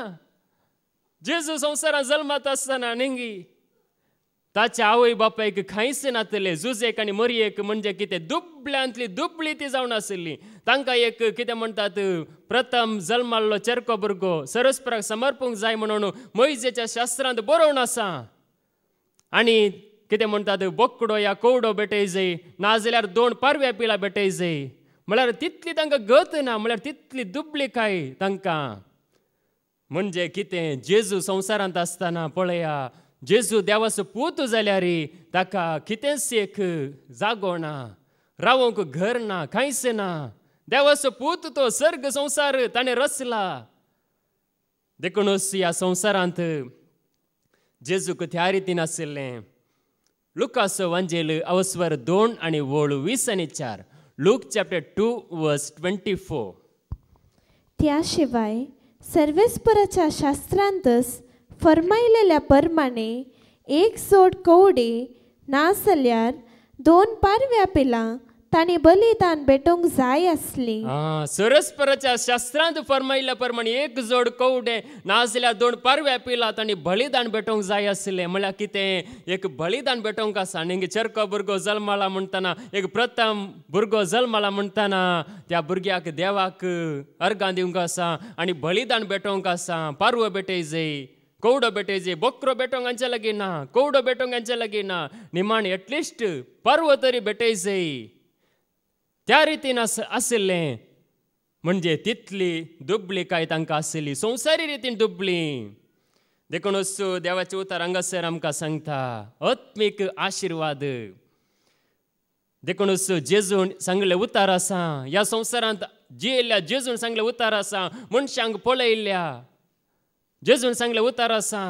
जेजू संवसारांत जल्मात आसतना नेंगी ताच्या आवय बापायक खंयच नातले जुजेक आनी मरयेक म्हणजे कितें दुबल्यांतली दुबळी ती जावन आसली तांकां एक कितें म्हणटात प्रथम जल्माल्लो चेरको भुरगो सरस्पराक समर्पूंक जाय म्हणून मैजेच्या शास्त्रांत बरोवन आसा आनी कितें म्हणटात बोकडो या कोवडो भेटय जाय नाजाल्यार दोन पारव्या पिला भेटय जाय म्हळ्यार तितली तांकां गत ना म्हळ्यार तितली दुबली काय तांकां म्हणजे कितें जेजू संवसारांत आसतना पळया जेजू देवाचो पूत जाल्यार ताका कितेंच एक जागो ना रावूंक घर ना कांयच ना देवाचो पूत तो सर्ग संवसार ताणें रचला देखूनच ह्या संवसारांत जेजूक त्या रितीन आशिल्लें लुकासो वांजेल अवस्वर दोन आनी वळ वीस आनी चार Luke chapter two verse twenty four त्या शिवाय सर्वेस्पराच्या शास्त्रांतच फरमायलेल्या प्रमाणे एक जोड कवडे ना जाल्यार दोन पारव्या पिलां तांणी बलिदान भेटोवंक जाय आसली सरस्पराच्या शास्त्रांत फरमायल्या प्रमाणे एक जोड कवडे नाजाल्यार दोन पारव्या पिला ताणी बलिदान भेटोवंक जाय आसलें म्हळ्यार कितें एक बलिदान भेटोवंक आसा न्ही चरको भुरगो जल्माला म्हणटना एक प्रथम भुरगो जल्माला म्हणटना त्या भुरग्याक देवाक अर्गां दिवंक आसा आनी बलिदान भेटोवंक आसा पारवो भेटय जाय कवडो भेटयजे जाय बकरो भेटोवंक हांचे लागीं ना कवडो भेटोवंक हांचे लागीं ना निमाण एटलिस्ट पर्व तरी भेटय त्या रितीन आस आशिल्लें म्हणजे तितली दुबली काय तांकां आसली संवसारी रितीन दुबळी. देखूनच देवाचे उतार हांगासर आमकां सांगता. आत्मीक आशिर्वाद. देखूनच जेजून सांगले उतार आसा ह्या संवसारांत जियेल्या जेजून सांगले उतार आसा मनशांक पळयल्या जेजून सांगले उतार आसा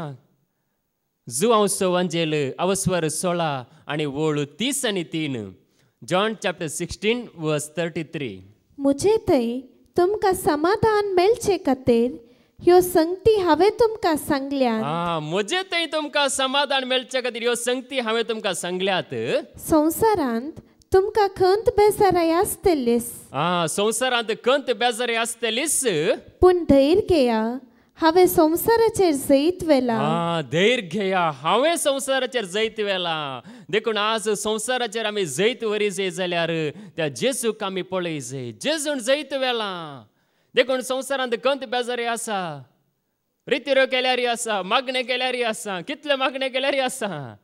जुवांसो वांजेल अवस्वर सोळा आनी वळू तीस आनी तीन. John chapter sixteen verse thirty three म्हजे थंय तुमकां समाधान मेळचे खातीर ह्यो संगती हांवें तुमकां सांगल्यात। हा म्हजे थंय तुमकां समाधान मेळचे खातीर ह्यो संगती हांवें तुमकां सांगल्यात। संवसारांत तुमकां खंत बेजाराय आसतलीस। हा संवसारांत कंत बेजारी आसतलीच पूण धैर्य घेया हांवें संवसाराचेर जैत वेला. हा धैर्य घेया हांवें संवसाराचेर जैत वेला. देखून आज संवसाराचेर आमी जैत वरी जाय जाल्यार त्या जेजूक आमी पळय जाय जेजून जैत वेला. देखून संवसारांत कंत बेजारी आसा. रितीरो केल्यारय आसा मागणें केल्यारय आसा कितले मागणें केल्यारय आसा.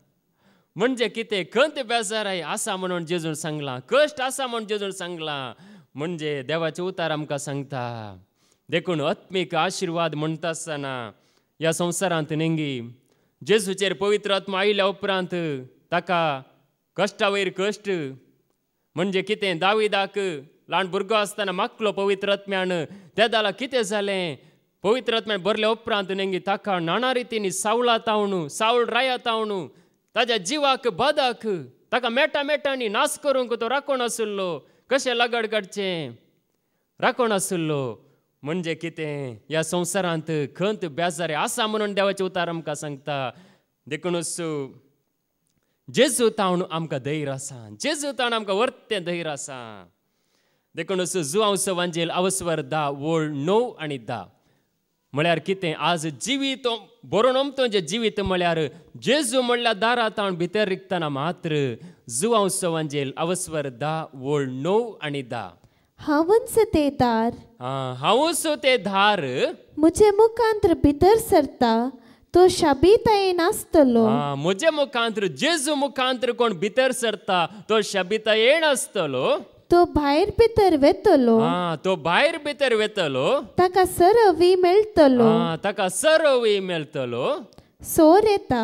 म्हणजे कितें कंत बेजाराय आसा म्हणून जेजून सांगलां कश्ट आसा म्हणून जेजून सांगलां. म्हणजे देवाचे उतार आमकां सांगता. देखून आत्मीक आशिर्वाद म्हणटा आसतना ह्या संवसारांत नेंगी. जेजूचेर पवित्र आत्मा आयल्या उपरांत ताका कश्टा वयर कश्ट म्हणजे कितें दाविदाक ल्हान भुरगो आसतना मागलो पवित्र आत्म्यान त्या कितें जालें पवित्र आत्म्यान भरल्या उपरांत नेंगी ताका नाना रितीनी सावळा तावणू सावळ राया तावणू. ताज्या जिवाक बदाक ताका मेटा मेटांनी नास करूंक तो राखण आसुल्लो. कशें लगड काडचें? राखण आसुल्लो. म्हणजे कितें? ह्या संवसारांत खंत बेजारे आसा म्हणून देवाचे उतार आमकां सांगता. देखूनच जेजू तावन आमकां धैर्य आसा. जेजू तावन आमकां वर्तें धैर्य आसा. देखूनच जुवांस वांजेल अवस्वर धा वळ णव आनी धा. म्हळ्यार कितें? आज जिवीत बरोवन अमतो जिवीत म्हळ्यार जेजू म्हणल्यार दारा ताण भितर रिकतना मात्र जुवांस वांजेल अवस्वर धा वळ णव आनी धा. दार हांवूच ते धार म्हजे मुखांतर भितर सरता तो शाबीताये नासतलो हा, म्हजे मुखांतर जेजू मुखांतर कोण भितर सरता तो शबिता येण आसतलो तो भायर भितर वेतलो हा तो भायर भितर वेतलो ताका सरवी मेळटलो हा ताका सरवी मेळटलो सोर येता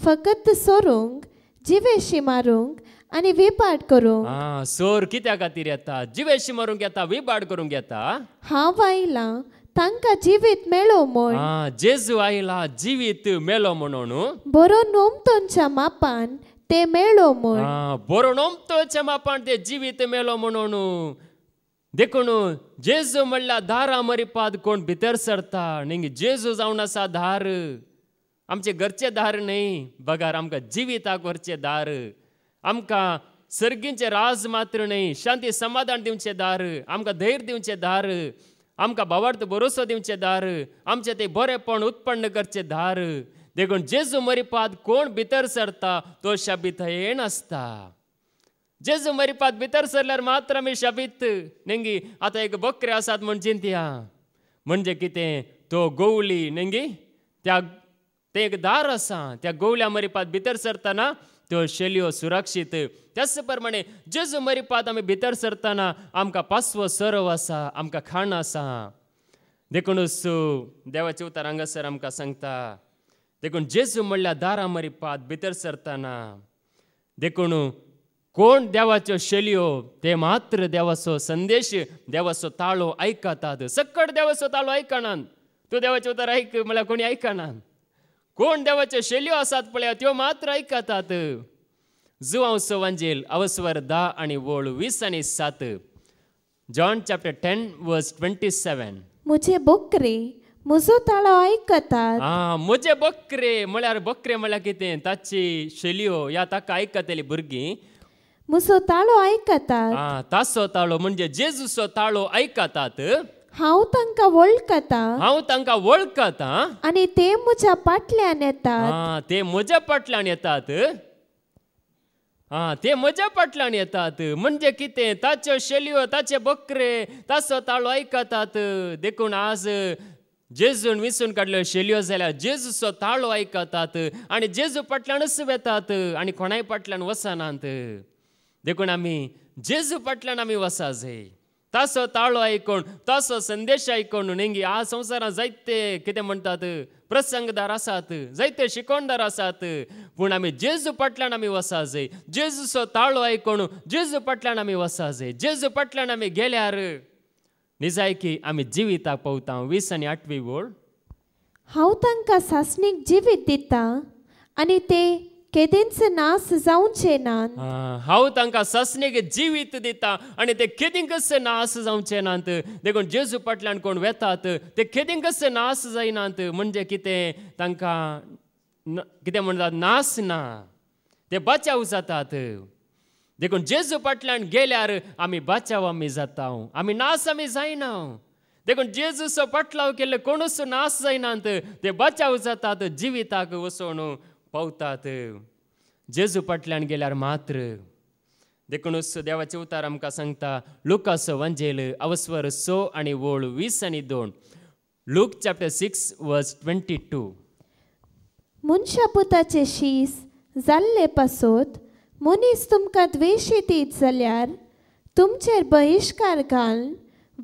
फकत सोरूंक जिवेशी मारूंक आनी विपाट करूंक हा सोर कित्या खातीर येता? जिवेशी मारूंक येता विबाड करूंक येता हांव आयलां तांकां जिवीत मेळो म्हूण. हा जेजू आयला जिवीत मेलो म्हणून. बरो नोमतोंच्या मापान ते मेळो म्हूण. हा बरो नोमतोच्या मापान ते जिवीत मेलो म्हणून. देखून जेजू म्हणल्यार दारा मरिपाद कोण भितर सरता? न्ही जेजू जावन आसा धार. आमचे घरचे दार न्ही बगार आमकां जिविताक व्हरचे दार आमकां सर्गींचे राज मात्र न्ही शांती समाधान दिवचे दार आमकां धैर्य दिवचे दार आमकां भावार्थ भरोसो दिवचे दार आमचें तें बरेंपण उत्पन्न करचें दार देखून जेजू मरिपाद कोण भितर सरता तो शाबीत आसता जेजू मरिपाद भितर सरल्यार मात्र आमी शाबीत. नेंगी आतां एक बकरे आसात म्हण चिंतया म्हणजे कितें? तो गवली नेंगी? त्या तें एक दार आसा त्या गवल्या मरिपाद भितर सरतना त्यो शेलयो सुरक्षीत. त्याच प्रमाणे जेजू मरिपाद आमी भितर सरताना आमकां पासवो सरव आसा आमकां खाण आसा देखूनच देवाच्या उतार हांगासर आमकां सांगता देखून जेजू म्हणल्यार मरी पात भितर सरताना देखून कोण देवाच्यो शैल्यो ते मात्र देवाचो संदेश देवाचो ताळो आयकतात सकट देवाचो ताळो आयकनात तूं देवाचे उतर आयक म्हळ्यार कोणी आयकनात कोण देवाच्यो शेलयो आसात पळय त्यो मात्र आयकतात जुवांव सवांजेल अवस्वर धा आनी वोळ वीस आनी सात. John chapter ten verse twenty seven. मुझे बोकरे म्हजो ताळो आयकतात आ म्हजे बकरे म्हळ्यार बकरे म्हळ्यार कितें? ताची शेलयो या ताका आयकतली भुरगीं. म्हजो ताळो आयकतात आ तासो ताळो म्हणजे जेजूचो ताळो आयकतात हांव तांकां वळखता. हांव तांकां वळखता? आनी ते म्हज्या पाटल्यान येतात. ते म्हज्या फाटल्यान येतात? आ ते म्हज्या फाटल्यान येतात. म्हणजे कितें? ताच्यो शेलयो ताचे बकरे ताचो ताळो आयकतात देखून आज जेजून विसून काडल्यो शेलयो जाल्यार जेजूचो ताळो आयकतात आनी जेजू फाटल्यानच वेतात आनी कोणाय फाटल्यान वचनात देखून आमी जेजू फाटल्यान आमी वसा जाय तासो ताळो आयकोन तासो संदेश आयकोन नेंगी आ संवसारांत जायते कितें म्हणटात प्रसंगदार आसात जायते शिकोणदार आसात पूण आमी जेजू फाटल्यान आमी वसा जाय जेजूचो ताळो आयकोन जेजू फाटल्यान आमी वसा जाय जेजू फाटल्यान आमी गेल्यार निजायकी आमी जिविताक पावता वीस आनी आठवी वोळ हांव तांकां सासणीक जिवीत दिता आनी ते केदेंच नास जावचे नात हांव तांकां ससणेक जिवीत दिता आनी ते केदींकच नास जावचे नात देखून जेजू फाटल्यान कोण वेतात ते केदींकच नास जायनात म्हणजे कितें तांकां कितें म्हणटात नास ना ते बचाव जातात देखून जेजू फाटल्यान गेल्यार आमी बचाव आमी जाता आमी नास आमी जायना देखून जेजूचो पटलाव केल्ले कोणूच नास जायनात ते बचाव जातात जिविताक वचोन पावतात जेजू फाटल्यान गेल्यार मात्र. देखूनच देवाचे उतार आमकां सांगता लुकास वंजेल अवस्वर स आनी वोळ वीस आनी दोन. Luke chapter six verse twenty two. मनशा पुताचे शीस जाल्ले पासत मनीस तुमकां द्वेशी दीत जाल्यार तुमचेर बहिश्कार घालन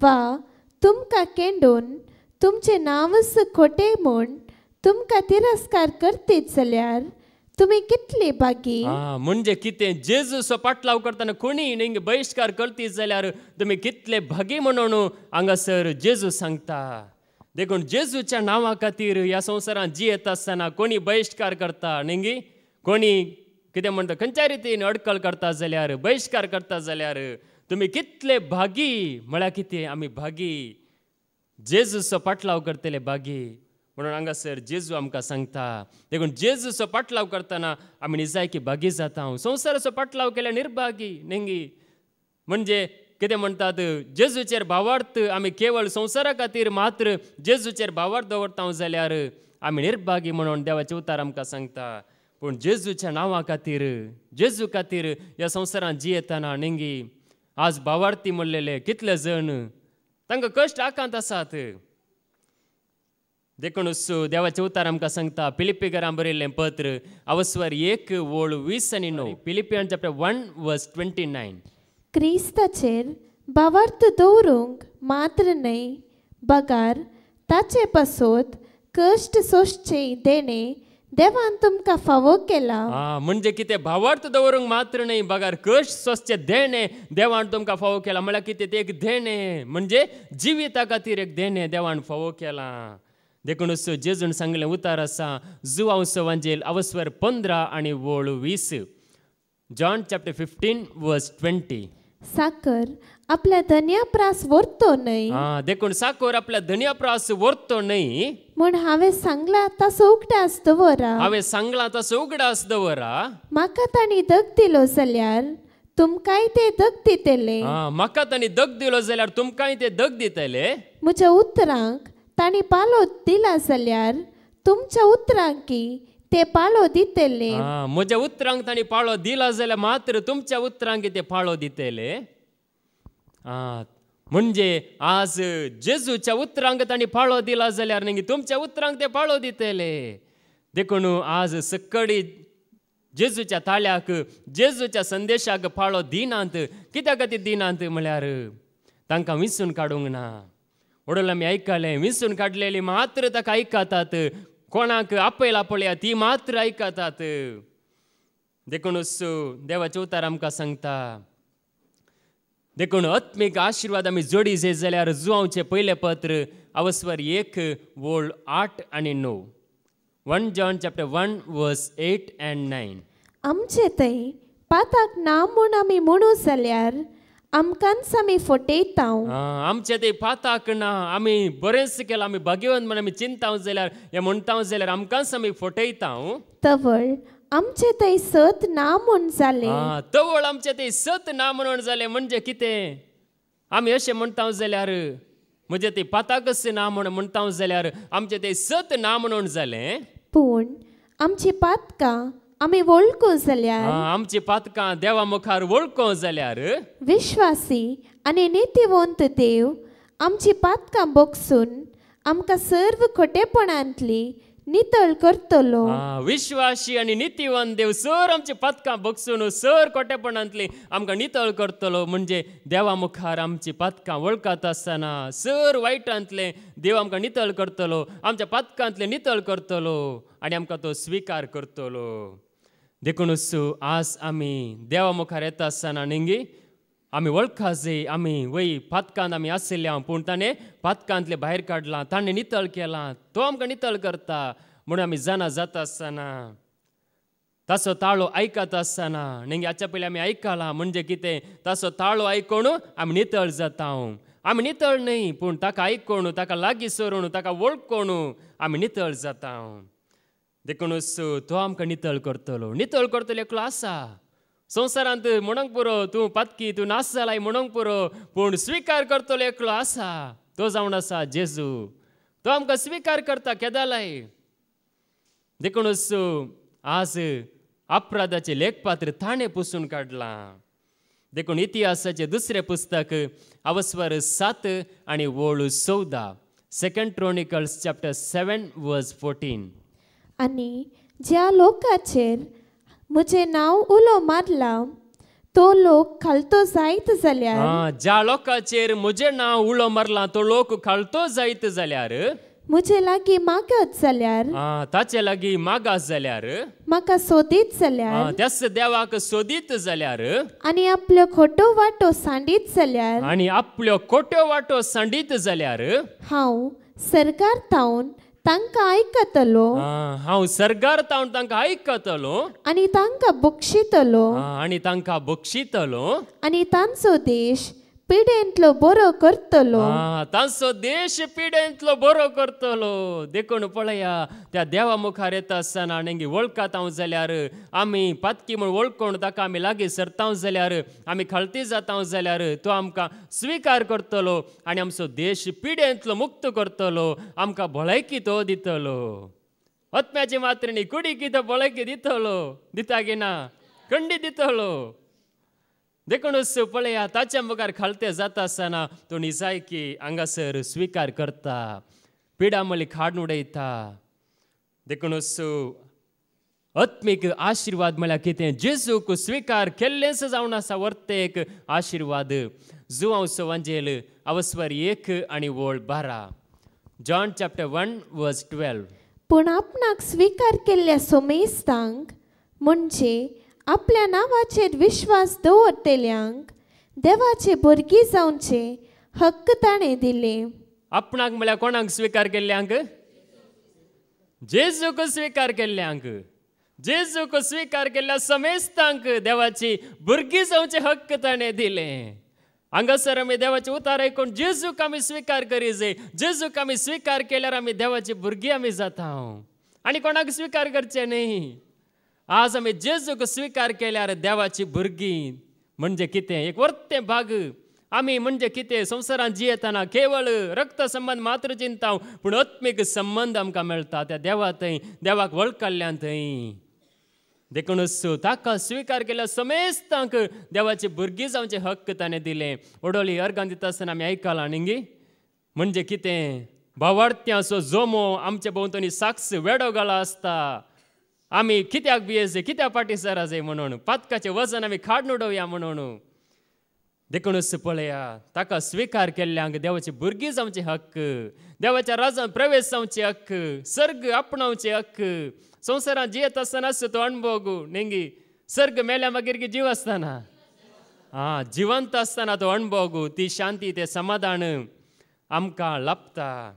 वा तुमकां केंडून तुमचे नांवच खोटे म्हूण तुमकां तिरस्कार करतीत जाल्यार तुमी कितली बागी? म्हणजे कितें जेजूचो पाटलाव करतना कोणी न्ही बहिश्कार करतीत जाल्यार तुमी कितले भागी म्हणून हांगासर जेजू सांगता. देखून जेजूच्या नांवा खातीर ह्या संवसारांत जियेत आसतना कोणी बहिश्कार करता न्ही कोणी कितें म्हणटा खंयच्या रितीन अडकल करता जाल्यार बहिश्कार करता जाल्यार तुमी कितले भागी? म्हळ्यार कितें आमी भागी? जेजूचो पाटलाव करतले भागी. म्हणून हांगासर जेजू आमकां सांगता देखून जेजूचो पाटलाव करतना आमी निजायकी भागी जाता संवसाराचो पाटलाव केल्यार निर्भागी नेंगी. म्हणजे कितें म्हणटात जेजूचेर भावार्थ आमी केवळ संवसारा खातीर मात्र जेजूचेर भावार्थ दवरता जाल्यार आमी निर्भागी म्हणून देवाचे उतार आमकां सांगता. पूण जेजूच्या नांवा खातीर जेजू खातीर ह्या संवसारांत जियेतना नेंगी आज भावार्थी म्हणलेले कितले जण तांकां कश्ट आकांत आसात. देखूनच देवाचे उतार आमकां सांगता पिलिपिकरां बरयल्लें पत्र अवस्वर एक वोळ वीस आनी णव Philippian chapter one verse twenty nine क्रिस्ताचेर भावार्थ दवरूंक मात्र न्हय बगार ताचे पासोत कश्ट सोंसचे देणे देवान तुमकां फावो केला म्हणजे कितें भावार्थ दवरूंक मात्र न्ही बगार कश्ट स्वच्छ देणे देवान तुमकां फावो केला म्हळ्यार कितें ते एक देणे म्हणजे जिविता खातीर एक देणे देवान फावो केला देखूनच जेजून सांगलें उतार आसा जुवांव सवांजेल अवस्वर पंदरा आनी वोळ वीस John chapter fifteen verse twenty साकर आपल्या धन्या प्रास व्हरतो न्हय हा देखून साकोर आपल्या धन्या प्रास व्हरतो न्ही म्हूण हांवें सांगला ताचो उगडास दवरा हांवें सांगलां तसो उगडास दवरा म्हाका ताणी दग दिलो जाल्यार तुमकांय ते दग दितेले हा म्हाका तांणी दग दिलो जाल्यार तुमकांय ते दग दितले म्हज्या उतरांक तांणी पालो दिला जाल्यार तुमच्या उतरांकी ते पाळो दितले. म्हज्या उतरांक तांणी पाळो दिला जाल्यार मात्र तुमच्या उतरांक ते पाळो दितले. हा म्हणजे आज जेजूच्या उतरांक तांणी पाळो दिला जाल्यार न्ही तुमच्या उतरांक ते पाळो दितले. देखून आज सक्कडी जेजूच्या ताळ्याक जेजूच्या संदेशाक पाळो दिनांत कित्याक खातीर दिनांत म्हळ्यार तांकां विसून काडूंक ना. ओडोल आमी आयकलें विंसून काडलेली मात्र ताका आयकतात कोणाक आपयला पळया ती मात्र आयकतात देखूनच देवाचे उतार आमकां सांगता देखून आत्मीक आशिर्वाद आमी जोडी जे जाल्यार जुआवचें पयलें पत्र अवस्वर एक वोळ आठ आनी णव one John chapter one verse eight and nine आमचे थंय पाताक ना म्हूण आमी म्हणू जाल्यार आमकांच आमी फटयता आमचे ते पाताक ना आमी बरेंच केलां आमी भाग्यवंत म्हण आमी चिंताव जाल्यार हें म्हणटा जाल्यार आमकांच आमी फटयता तवळ आमचे थंय सत ना म्हूण जाले तवळ आमचे ते सत ना म्हणून जालें म्हणजे कितें आमी अशें म्हणटा जाल्यार म्हणजे ते पाताकच ना म्हण म्हणटा जाल्यार आमचे ते सत ना म्हणून जालें पूण आमची पातकां आमी वळखू जाल्यार आमची पातकां देवा मुखार वळखो जाल्यार विश्वासी आनी नितीवंत देव आमची पातकां बगसून आमकां सर्व खोटेपणांतली नितळ करतलो. विश्वासी आनी नितीवन देव सर आमची पातकां बगसून सर कोटेपणांतली आमकां नितळ करतलो. म्हणजे देवा मुखार आमची पातकां वळखत आसतना सर वायटांतले देव आमकां नितळ करतलो. आमच्या पातकांतले नितळ करतलो आनी आमकां तो स्विकार करतलो. देखूनच आज आमी देवा मुखार येता आसतना निंगी आमी वळखा जे आमी वय पातकांत आमी आशिल्ल्या पूण ताणें पातकांतले भायर काडलां ताणें नितळ केलां तो आमकां नितळ करता म्हणून आमी जाणा जाता आसतना ताचो ताळो आयकत आसतना निंगी हाच्या पयलीं आमी आयकलां म्हणजे कितें ताचो ताळो आयकून आमी नितळ जाता आमी नितळ न्ही पूण ताका आयकून ताका लागीं सरून ताका वळखून आमी नितळ जाता देखूनच तो आमकां नितळ करतलो नितळ करतलो एकलो आसा संवसारांत म्हणोंक पुरो तूं पातकी तूं नास जालाय म्हणोंक पुरो पूण स्विकार करतलो एकलो आसा तो जावन आसा जेजू तो आमकां स्विकार करता केदालाय देखूनच आज अपराधाचें लेखपात्र ताणें पुसून काडलां देखून इतिहासाचें दुसरें पुस्तक अवस्वर सात आनी वोळ चवदा second Chronicles chapter seven verse fourteen आनी ज्या लोकाचेर म्हजें नांव उलो मारला तो लोक खालतो जायत जाल्यार हा, ज्या लोकांचेर म्हजें नांव उलो मारलां तो लोक खालतो जायत जाल्यार म्हजे लागीं मागत जाल्यार हा, ताचे लागीं मागास जाल्यार म्हाका सोदीत जाल्यार त्याच देवाक सोदीत जाल्यार आनी आपलो खोटो वाटो सांडीत जाल्यार आनी आपल्यो खोट्यो वाटो सांडीत जाल्यार हांव सरकार तावन तांकां आयकतलो हा, हांव सरगार तावन तांकां आयकतलो आनी तांकां बक्षितलो आनी तांकां बक्षितलो आनी तांचो देश पिडेंतलो बरो करतलो. तांचो देश पिडेंतलो बरो करतलो. देखून पळया त्या देवा मुखार येता आसतना नेंगी वळखात हांव जाल्यार आमी पातकी म्हूण वळखून ताका आमी लागीं सरताव जाल्यार आमी खालती जाताव जाल्यार तो आमकां स्विकार करतलो आनी आमचो देश पिडेंतलो मुक्त करतलो आमकां भलायकी तो दितलो. आत्म्याची मात्रिणी कुडी कितें भलायकी दितलो? दिता गे ना? खंडी दितलो. देखूनच पळया ताच्या मुखार खालते जाता आसतना तो निजायकी हांगासर स्विकार करता पिडामली खाडून उडयता देखूनच आत्मीक आशिर्वाद म्हळ्यार कितें जेजूक स्विकार केल्लेंच जावन आसा वर्तेक आशिर्वाद जुवांव सवांजेल अवस्वर एक आनी वोळ बारा John chapter one verse twelve पूण आपणाक स्विकार केल्ल्या सोमेस्तांक म्हणजे आपल्या नांवाचेर विश्वास दवरतेल्यांक देवाचे भुरगीं जावचे हक्क ताणें दिले. आपणाक म्हळ्यार कोणाक स्विकार केल्ल्यांक? जेजूक स्विकार केल्ल्यांक. जेजूक स्विकार केल्ल्या समेस्तांक देवाची भुरगीं जावचे हक्क ताणें दिले. हांगासर आमी देवाचे उतार ऐकून जेजूक आमी स्विकार करी जे. जेजूक आमी स्विकार केल्यार आमी देवाची भुरगीं आमी जाता आनी कोणाक स्विकार करचे न्ही? आज आमी जेजूक स्विकार केल्यार देवाची भुरगीं म्हणजे कितें? एक वर्तें भाग. आमी म्हणजे कितें? संवसारांत जियेतना केवळ रक्त संबंद मात्र चिंता पूण आत्मीक संबंद आमकां मेळटा त्या देवा थंय देवाक वळखल्ल्यान थंय देखूनच ताका स्विकार केल्या समेस्तांक देवाचे भुरगीं जावचे हक्क ताणें दिले. ओडोली अर्गां दिता आसतना आमी आयकलां न्ही म्हणजे कितें? भावार्थ्याचो जोमो आमचे भोंवतणी साक्ष वेडो घाला आसता आमी कित्याक भियेचे कित्याक पाटीसरा जाय म्हणून पातकाचें वजन आमी खाड उडोवया म्हणून. देखूनच पळया ताका स्विकार केल्ल्यांक देवाची भुरगीं जावचे हक्क देवाच्या राजांत प्रवेश जावचे हक्क सर्ग आपणावचे हक्क. संवसारांत जियेत आसतना तो अणभव नेंगी सर्ग मेल्या मागीर जीव आसतना हा जिवंत आसतना तो अणभव ती शांती ते समाधान आमकां लाभता.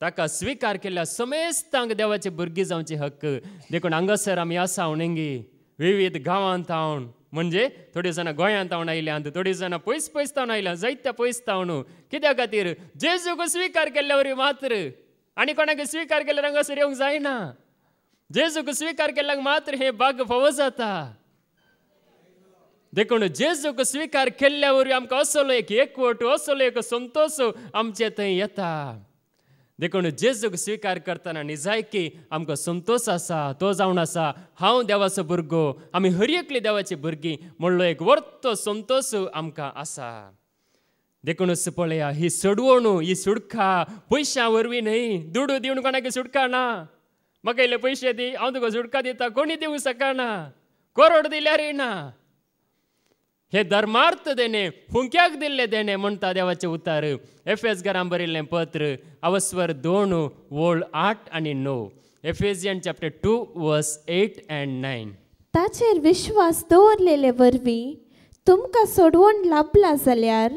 ताका स्विकार केल्या समेस्तांक देवाची भुरगीं जावचे हक्क. देखून हांगासर आमी आसा उणेंगी विविध गांवांत हांव म्हणजे थोडी जाणां गोंयांत हांव आयल्यांत थोडी जाणां पयस पयस तावन आयल्या जायत्या पयस तावन कित्या खातीर? जेजूक स्विकार केल्ल्या वरी मात्र. आनी कोणाक स्विकार केल्यार हांगासर येवंक जायना. जेजूक स्विकार केल्याक मात्र हे बाग फावो जाता. देखून जेजूक स्विकार केल्ल्या वरी आमकां असलो एक एकवट असलो एक संतोश आमचे थंय येता. देखून जेजूक स्विकार करतना निजायकी आमकां संतोश आसा तो जावन आसा. हांव देवाचो भुरगो आमी हर एकली देवाची भुरगीं म्हणलो एक वर्तो संतोश आमकां आसा. देखूनच पळया ही सडवण ही सुडका पयशां वरवीं न्हय दुडू दिवन कोणाक सुडका ना. म्हाका इल्ले पयशे दी हांव तुका सुडका दिता कोणी दिवंक शकना करोड दिल्यार ना. हे धर्मार्थ देणे फुंक्याक दिल्ले देणे म्हणटा देवाचे उतार. एफ एस घरां बरिल्लें पत्र अवस्वर दोन वोळ आठ आनी णव Ephesian chapter two verse eight and nine ताचेर विश्वास दवरलेले वरवीं तुमकां सोडवण लाभला जाल्यार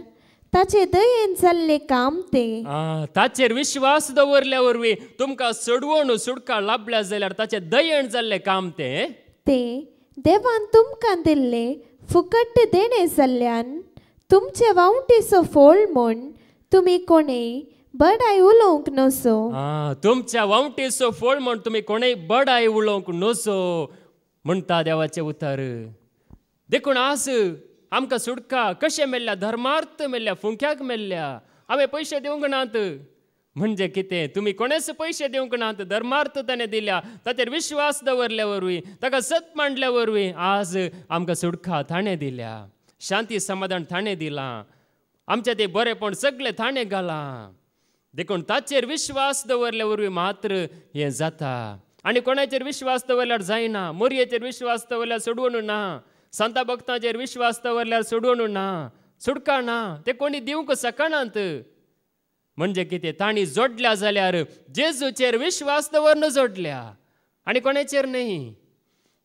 ताचे दयेन जाल्ले काम ते. आ, ताचेर विश्वास दवरल्या वरवीं तुमकां सोडवण सुडका लाभल्या जाल्यार ताचे दयण जाल्लें काम तें. ते देवान तुमकां दिल्ले फुकट देणे जाल्ल्यान तुमचे वावटीचो फोळ म्हूण तुमी कोणेय बडाय उलोवंक नसो. तुमच्या वावटीचो फोळ म्हण तुमी कोणेय बडाय उलोवंक नसो म्हणटा देवाचे उतार. देखून आज आमकां सुडका कशें मेल्ल्या धर्मार्थ मेल्ल्या फुंक्याक मेल्ल्या हांवें पयशे दिवंक नात. म्हणजे कितें? तुमी कोणेच पयशे दिवंक नात धर्मार्थ ताणें दिल्या? ताचेर विश्वास दवरल्या वरवीं ताका सत मांडल्या वरवीं आज आमकां सुडका ताणें दिल्या. शांती समाधान ताणें दिलां. आमचें तें बरेंपण सगळें ताणें घालां. देखून ताचेर विश्वास दवरल्या वरवीं मात्र हें जाता. आनी कोणाचेर विश्वास दवरल्यार जायना मोरयेचेर विश्वास दवरल्यार सोडवणू ना. संता भक्तांचेर विश्वास दवरल्यार सोडवणू ना. सुडका ना. ते कोणी दिवंक शकनात म्हणजे कितें तांणी जोडल्या जाल्यार जेजूचेर विश्वास दवरन जोडल्या. आनी कोणाचेर न्ही?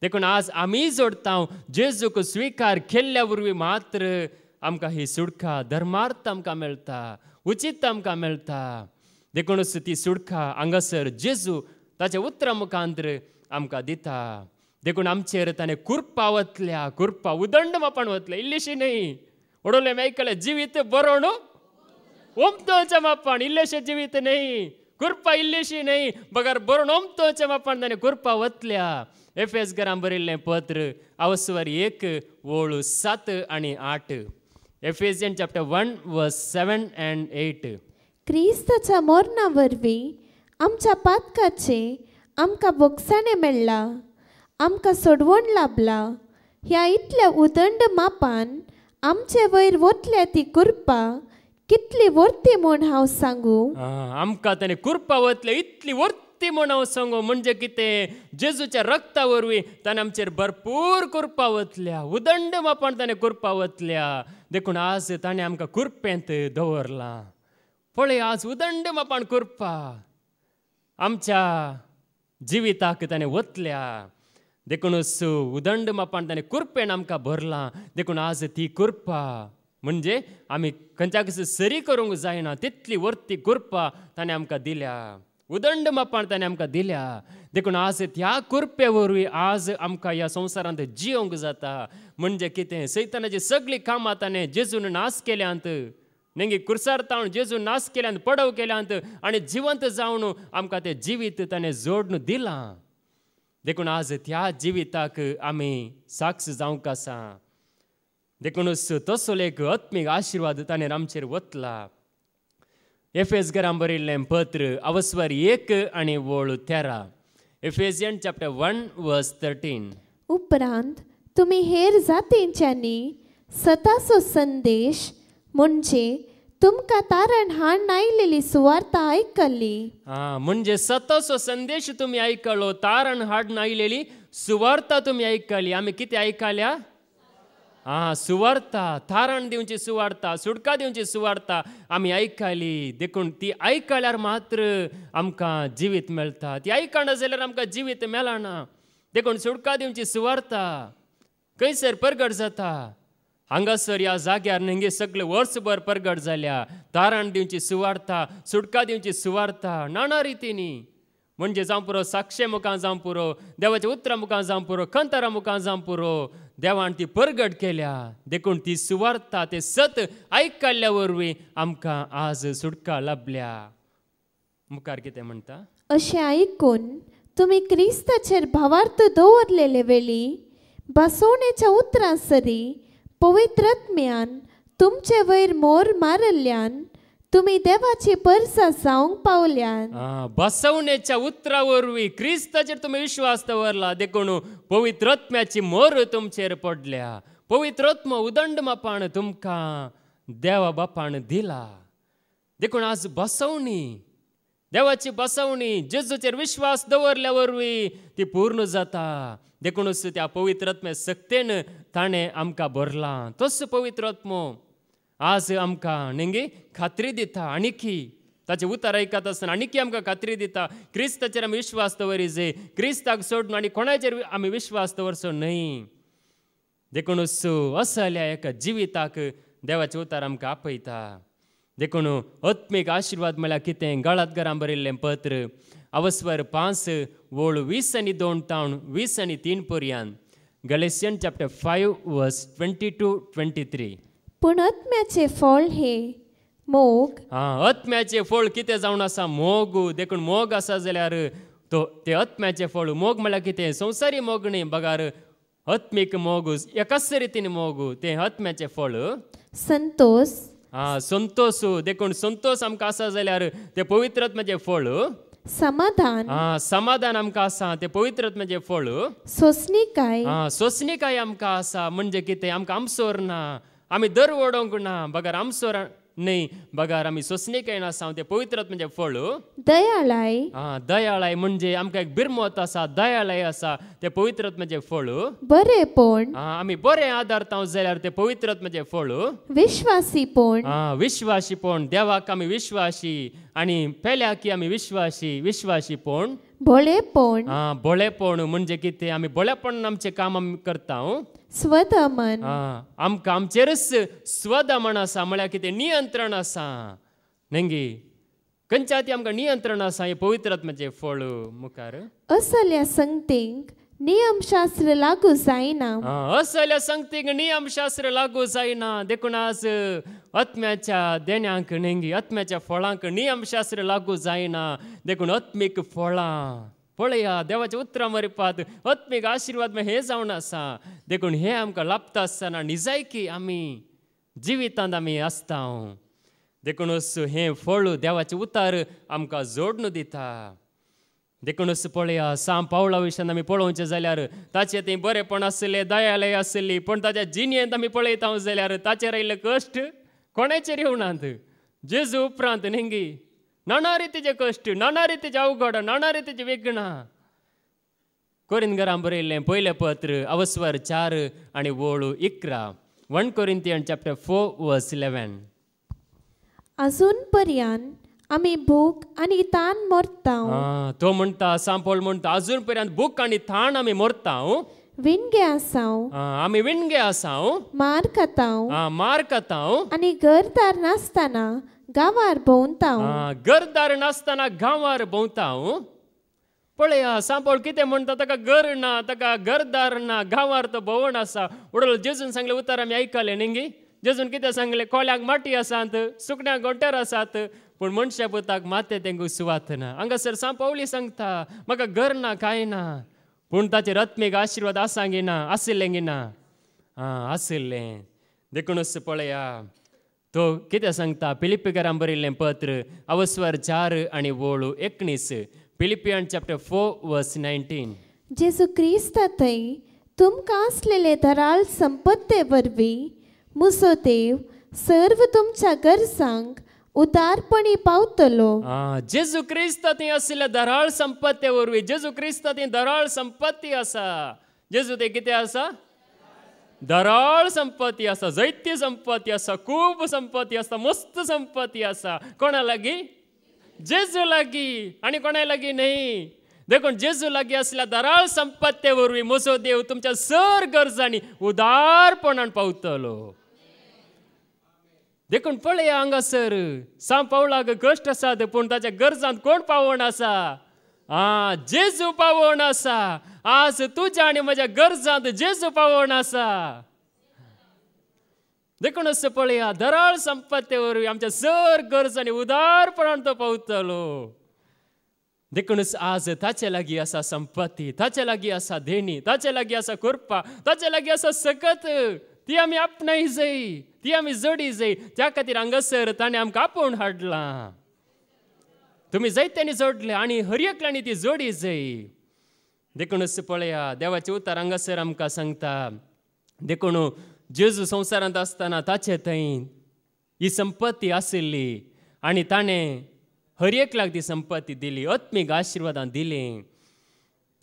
देखून आज आमी जोडता जेजूक स्विकार केल्ल्या वरवीं मात्र आमकां ही सुडका धर्मार्थ आमकां मेळटा उचित आमकां मेळटा देखूनच ती सुडका हांगासर जेजू ताच्या उतरा मुखांतर आमकां दिता. देखून आमचेर ताणें कुरपा वतल्या कुरपा उदंड मापण वतले इल्लीशी न्ही उडोवले मेयकले जिवीत बरो न्हू ओमतोचे मापण इल्लेशे जिवीत न्ही कुरपा इल्लीशी न्ही बगर बरोवन ओमतोचे मापण ताणें कुरपा वतल्या। एफ एस घरां बरिल्लें पत्र अवस्वर एक ओळू सात आनी आठ। F S N chapter one व सेवन अँड एट। क्रिस्ताच्या मोरणा वरवीं आमच्या पातकाचे आमकां बोगसाणें मेळ्ळा आमकां सोडवण लाभला। ह्या इतल्या उदंड मापान आमचे वयर वतल्या ती कुरपा कितली वर्ती म्हूण हांव सांगू? आमकां ताणें कुरपा वतले इतली वर्ती म्हण हांव सांगू. म्हणजे कितें? जेजूच्या रक्ता वरवीं ताणें आमचेर भरपूर कुरपा वतल्या उदंड मापान ताणें कुरपा वतल्या देखून आज ताणें आमकां कुरपेंत दवरलां पळय आज उदंड मापान कुरपा. आमच्या जिविताक ताणें वतल्या. देखूनच उदंड मापान ताणें कुरपेन आमकां भरलां. देखून आज ती कुरपा. म्हणजे आमी कसं सरी करूंक जायना तितली वर्ती कुर्पा ताणें आमकां दिल्या. उदंड मापान ताणें आमकां दिल्या. देखून आज त्या कुरपे वरवीं आज आमकां ह्या संवसारांत जियोंक जाता. म्हणजे कितें? सैतानाची सगळीं कामां ताणें जेजून नाश केल्यांत. नेंगी कुर्सार तावन जेजू नाश केल्यांत पडव केल्यांत आनी जिवंत जावन आमकां तें जिवीत ताणें जोडून दिलां. देखून आज त्या जिविताक आमी साक्ष जावंक आसा. देखूनच आत्मीक आशिर्वाद ताणें आमचेर वतला घरां बरयल्लें पत्र अवस्वर एक आनी वळ तेरा Ephesian chapter one verse thirteen उपरांत तुमी हेर जातींच्यांनी सताचो संदेश म्हणजे तुमकां तारण हाड आयलेली सुवार्ता आयकल्ली हा म्हणजे सतसो संदेश तुम्ही ऐकलो तारण हाडून आयलेली सुवार्ता तुम्ही ऐकली आम्ही किती ऐकल्या हा सुवार्ता तारण दिवची सुवार्ता सुटका दिवची सुवार्ता आम्ही ऐकली देखून ती आयकल्यार मात्र आमकां जिवीत मेळटा ती आयकना जाल्यार आमकां जिवीत मेळना देखून सुडका दिवची सुवार्ता खंयसर परगट जाता. हांगासर ह्या जाग्यार नंगे सगळे वर्सभर परगट जाल्या तारण दिवची सुवार्था सुटका दिवची सुवार्था नाना रितीनी. म्हणजे जावं पुरो साक्षे मुखां जावं पुरो देवाच्या उतरा मुखां जावं पुरो खंतरा मुखां जावं पुरो. देवान ती परगट केल्या. देखून ती सुवार्ता ते सत आयकल्ल्या वरवीं आमकां आज सुटका लाभल्या. मुखार कितें म्हणटा अशें आयकून तुमी क्रिस्ताचेर भावार्थ दवरलेले वेळी बसवणेच्या उतरां सरी पवित्रत्म्यान तुमचे वयर मोर मारल्ल्यान तुमी देवाची परसा जावंक पावल्या आ, बसवणेच्या उतरा वरवीं क्रिस्ताचेर तुमी विश्वास दवरला देखून पवित्रत्म्याची मोर तुमचेर पडल्या. पवित्रत्म उदंड मापान तुमकां देवा बापान दिला. देखून आज बसवणी. देवाची बसवणी जेजूचेर विश्वास दवरल्या वरवीं ती पूर्ण जाता. देखूनच त्या पवित्रत्म्या सक्तेन ताणें आमकां भरलां. तस पवित्रत्मो. आज आमकां नेंगे खात्री दिता आनीकी ताचे उतर आयकत आसतना आनीकी आमकां खात्री दिता क्रिस्ताचेर आमी विश्वास दवरिजे क्रिस्ताक सोडून आनी कोणाचेर आमी विश्वास दवरचो न्हय देखूनच असल्या एका जिविताक देवाचे उतार आमकां आपयता. देखून आत्मीक आशिर्वाद म्हळ्यार कितें गळात घरां बरयल्लें पत्र अवस्वर पांच वळ वीस आनी दोन तावन वीस आनी तीन पर्यंत Galatians chapter five verse twenty two twenty three. पूण आत्म्याचे फळ हे. मोग. हा आत्म्याचे फळ कितें जावन आसा मोग देखून मोग आसा जाल्यार तो ते आत्म्याचे फळ मोग म्हळ्यार कितें? संवसारी मोग न्ही बगार आत्मीक मोग एकाच रितीन मोग ते आत्म्याचे फळ. संतोष. हा संतोष देखून संतोष आमकां आसा जाल्यार ते पवित्रत्म्याचे फळ. समाधान. हा समाधान आमकां आसा ते पवित्रत्म्याचे फळ. सोसणीकाय हा सोसणीकाय आमकां आसा म्हणजे कितें? आमकां आमसोर ना. आमी दर ओडोंक ना बगार आमसोर न्ही बगार आमी सोसणीकाय आसा ते पवित्रत्म्याचे फळ. दयाळाय. हा दयाळाय म्हणजे आमकां एक बिरमत आसा दयाळाय आसा ते पवित्रत्म्याचे फळ. बरेपण हा आमी बरें आदारता जाल्यार ते पवित्रत्म्याचे फळ. विश्वासीपण हा विश्वासीपण देवाक आमी विश्वासी आनी पेल्या की आमी विश्वासी विश्वासीपण भोळेपण हा बोळेपण म्हणजे कितें आमी बोळेपण आमचें काम आमी करता हं? स्वदमन आमकां आमचेरच स्वदमन आसा म्हळ्यार कितें नियंत्रण आसा नेंगी खंयच्या ती आमकां नियंत्रण आसा हे पवित्रत्म्याचे फळ मुखार असल्या संगतींक नियमशास्त्र लागू जायना असल्या संगतीक नियमशास्त्र लागू जायना देखून आज आत्म्याच्या देण्यांक नेंगी आत्म्याच्या फळांक नियमशास्त्र लागू जायना देखून आत्मीक फळां पळया देवाचें उतरां मरपात आत्मीक आशिर्वाद मागीर हे जावन आसा देखून हे आमकां लाभता आसतना निजायकी आमी जिवितांत आमी आसता देखूनच हे फळ देवाचे उतार आमकां जोडून दिता देखूनच पळया साम पावला विशयान आमी पळोवचें जाल्यार ताचें तें बरेंपण आसलें दयालय आसली पण ताच्या जिणेंत आमी पळयता जाल्यार ताचेर आयिल्ले कश्ट कोणाचेर येवनात जेजू उपरांत नेंगी नाना रितीचे कश्ट नाना रितीचे अवघड नाना रितीचे विघ्नां कोरीन घरां बरयल्लें पयलें पत्र अवस्वर चार आनी वोळू इकरा one Corinthian chapter four verse eleven अजून पर्यंत आमी भूक आनी ताण मरता तो म्हणटा सांपळ म्हणटा अजून पर्यंत भूक आनी थाण आमी मरता? विणगे आसाव आमी विणगे आसा हं? मार खाताव मार खाता हं? आनी घरदार नासतना गांवार भोंवता आ, गरदार नासतना गांवार भोंवता हांव पळया सांपळ कितें म्हणटा ताका घर ना ताका घरदार ना गांवार तो भोंवण आसा उडल जेजून सांगले उतर आमी आयकले न्ही जेजून कितें सांगले कोल्याक माटी आसात सुकण्याक गोंटर आसात पूण मनशा पुताक माते तेंगू सुवात ना. हांगासर सांपवली सांगता म्हाका घर ना कांय ना पूण ताचेर रत्मेक आशिर्वाद आसांगी ना आशिल्लें गे ना आं आशिल्लें देखूनच पळया. तो कितें सांगता? पिलिपिकारां बरयल्लें पत्र अवस्वर चार आनी वोळू एकणीस. Philippian chapter four verse nineteen जेजू क्रिस्ता थंय तुमकां आसलेले धराळ संपत्ते वरवीं मुसो देव सर्व तुमच्या गरजांक उदारपणी पावतलो. आ जेजू क्रिस्त थंय आशिल्ल्या धराळ संपत्ते वरवीं जेजू क्रिस्त थंय धराळ संपत्ती आसा जेजू ते कितें आसा धराळ संपत्ती आसा जैत्य संपत्ती आसा खूब संपत्ती आसा मस्त संपत्ती आसा कोणा लागीं जेजू लागीं आनी कोणा लागीं न्हय देखून जेजू लागीं असल्या धराळ संपत्ते वरवीं म्हजो देव तुमच्या सर गरजांनी उदारपणान पावतलो देखून पळया हांगासर सांग पावलाक कश्ट आसात पूण ताच्या गरजांत कोण पावण आसा आ जेजू पावण आसा आज तुज्या आनी म्हज्या गरजांत जेजू पावण आसा देखून असं पळया धराळ संपत्ते वरवीं आमच्या सर गरजांनी उदारपणान तो पावतलो. देखूनच आज ताचे लागीं आसा संपत्ती ताचे लागीं आसा देणी ताचे लागीं आसा कृपा ताचे लागीं आसा सकत. ती आमी आपणाय जाय ती आमी जोडी जाय त्या खातीर हांगासर ताणें आमकां आपोवन हाडलां. तुमी जायत्यांनी जोडले आनी हर एकल्यानी ती जोडी जाय देखूनच पळया देवाचे उतार हांगासर आमकां सांगता देखून जेजू संवसारांत आसतना ताचे थंय ही संपत्ती आशिल्ली आनी ताणें हर एकल्याक ती संपत्ती दिली आत्मीक आशिर्वादां दिली.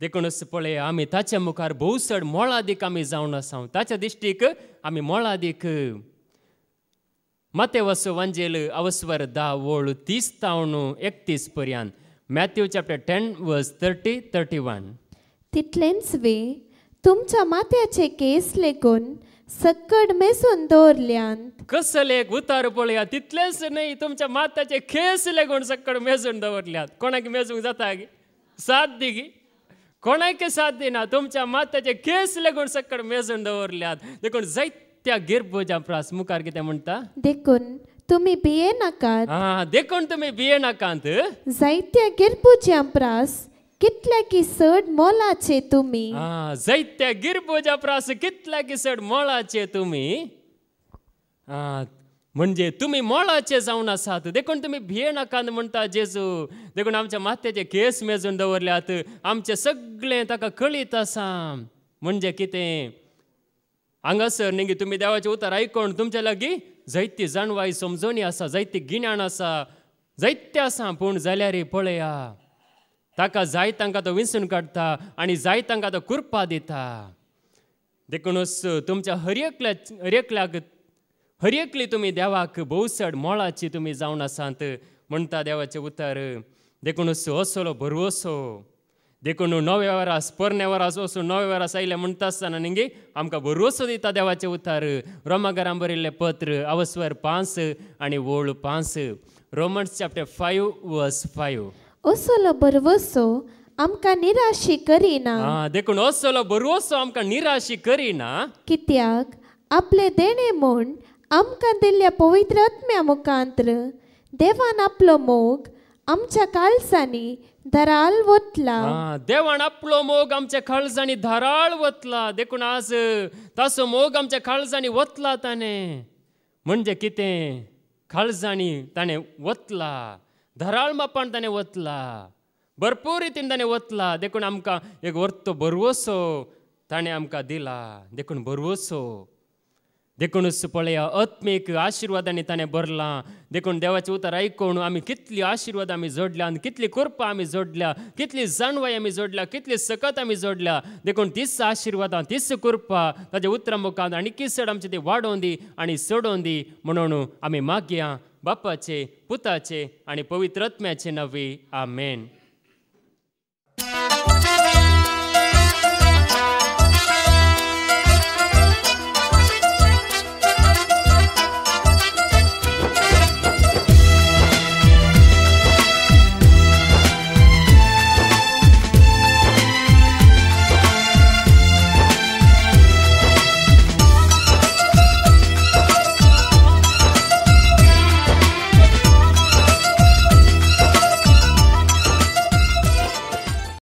देखूनच पळय आमी ताच्या मुखार भोवसड मोळादीक आमी जावन आसा ताच्या दिश्टीक आमी मोळादीक माते वसो वांजेल अवस्वर धा वोळ तीस तावण एकतीस पर्यंत Matthew chapter ten verse thirty thirty one तितलेंच वे तुमच्या माथ्याचे केस लेगून सक्कड मेसून दवरल्यांत कसले एक उतार पळया तितलेंच न्ही तुमच्या माताचे खेस लेगून सक्कड मेजून दवरल्यात कोणाक मेजूंक जाता गे साथ दी गी कोणाक साथ दिना तुमच्या माताचे केस लेगून सक्कड मेजून दवरल्यात देखून जायत्या गिरबोजा प्रास मुखार कितें म्हणटा देखून तुमी भिये नाकात हा देखून तुमी भिये नाकांत जायत्या गिरपुच्या प्रास कितल्या की चड मोलाचे तुमी हा जायत्या गिरबोजा प्रास कितल्या किसड मोळाचे तुमी हा म्हणजे तुम्ही मोळाचे जावन आसात देखून तुमी भिये नाकांत म्हणटा जेजू देखून आमच्या माथ्याचे केस मेजून दवरल्यात आमचे सगळें ताका कळीत आसा म्हणजे कितें हांगासर न्ही तुमी देवाचें उतर आयकोन तुमच्या लागीं जायती जाणवाय समजोनी आसा जायती गिन्यान आसा जायते आसा पूण जाल्यार पळया ताका जाय तांकां तो विंसून काडटा आनी जाय तांकां तो कुरपा दिता देखूनच तुमच्या हर एकल्या हर एकल्याक तुमी देवाक भोवसड मोळाची तुमी जावन आसात म्हणटा देवाचें उतार देखूनच असलो भरवसो देखून नवे वरास पोरण्या वरास वचून नवे वरास आयले म्हणटा आसतना न्ही आमकां भरवसो दिता देवाचें उतार। रोमाघरां बरयल्लें पत्र अवस्वर पांच आनी वोळ पांच Romans chapter five verse five असलो बरवसो आमकां निराशी करिना। हा देखून असलो भरवसो आमकां निराशी करिना। कित्याक? आपले देणे म्हूण आमकां दिल्ल्या पवित्र आत्म्या मुखांत्र। देवान आपलो मोग आमच्या काळजांनी धराळ वतला. हा, देवान आपलो मोग आमच्या काळजांनी धाराळ वतला. देखून आज तासो मोग आमच्या काळजांनी वतला ताणें म्हणजे कितें? काळजांनी ताणें वतला. धराळ मापान ताणें वतला. भरपूर रितीन ताणें वतला. देखून आमकां एक वर्तो भरवोसो ताणें आमकां दिला. देखून भरवोसो. देखूनच पळया आत्मीक आशिर्वादांनी ताणें भरलां देखून देवाचें उतर आयकून आमी कितली आशिर्वाद आमी जोडल्या आनी कितली कृपा आमी जोडल्या कितली जाणवाय आमी जोडल्या कितली सकत आमी जोडल्या देखून तीस आशिर्वादां तीस कृपा ताच्या उतरां मुखांत आनी किसड आमची ती वाडोवन दी आनी सोडोवन दी म्हणून आमी मागया बापाचे पुताचे आनी पवित्रत्म्याचे नवी नवी आमेन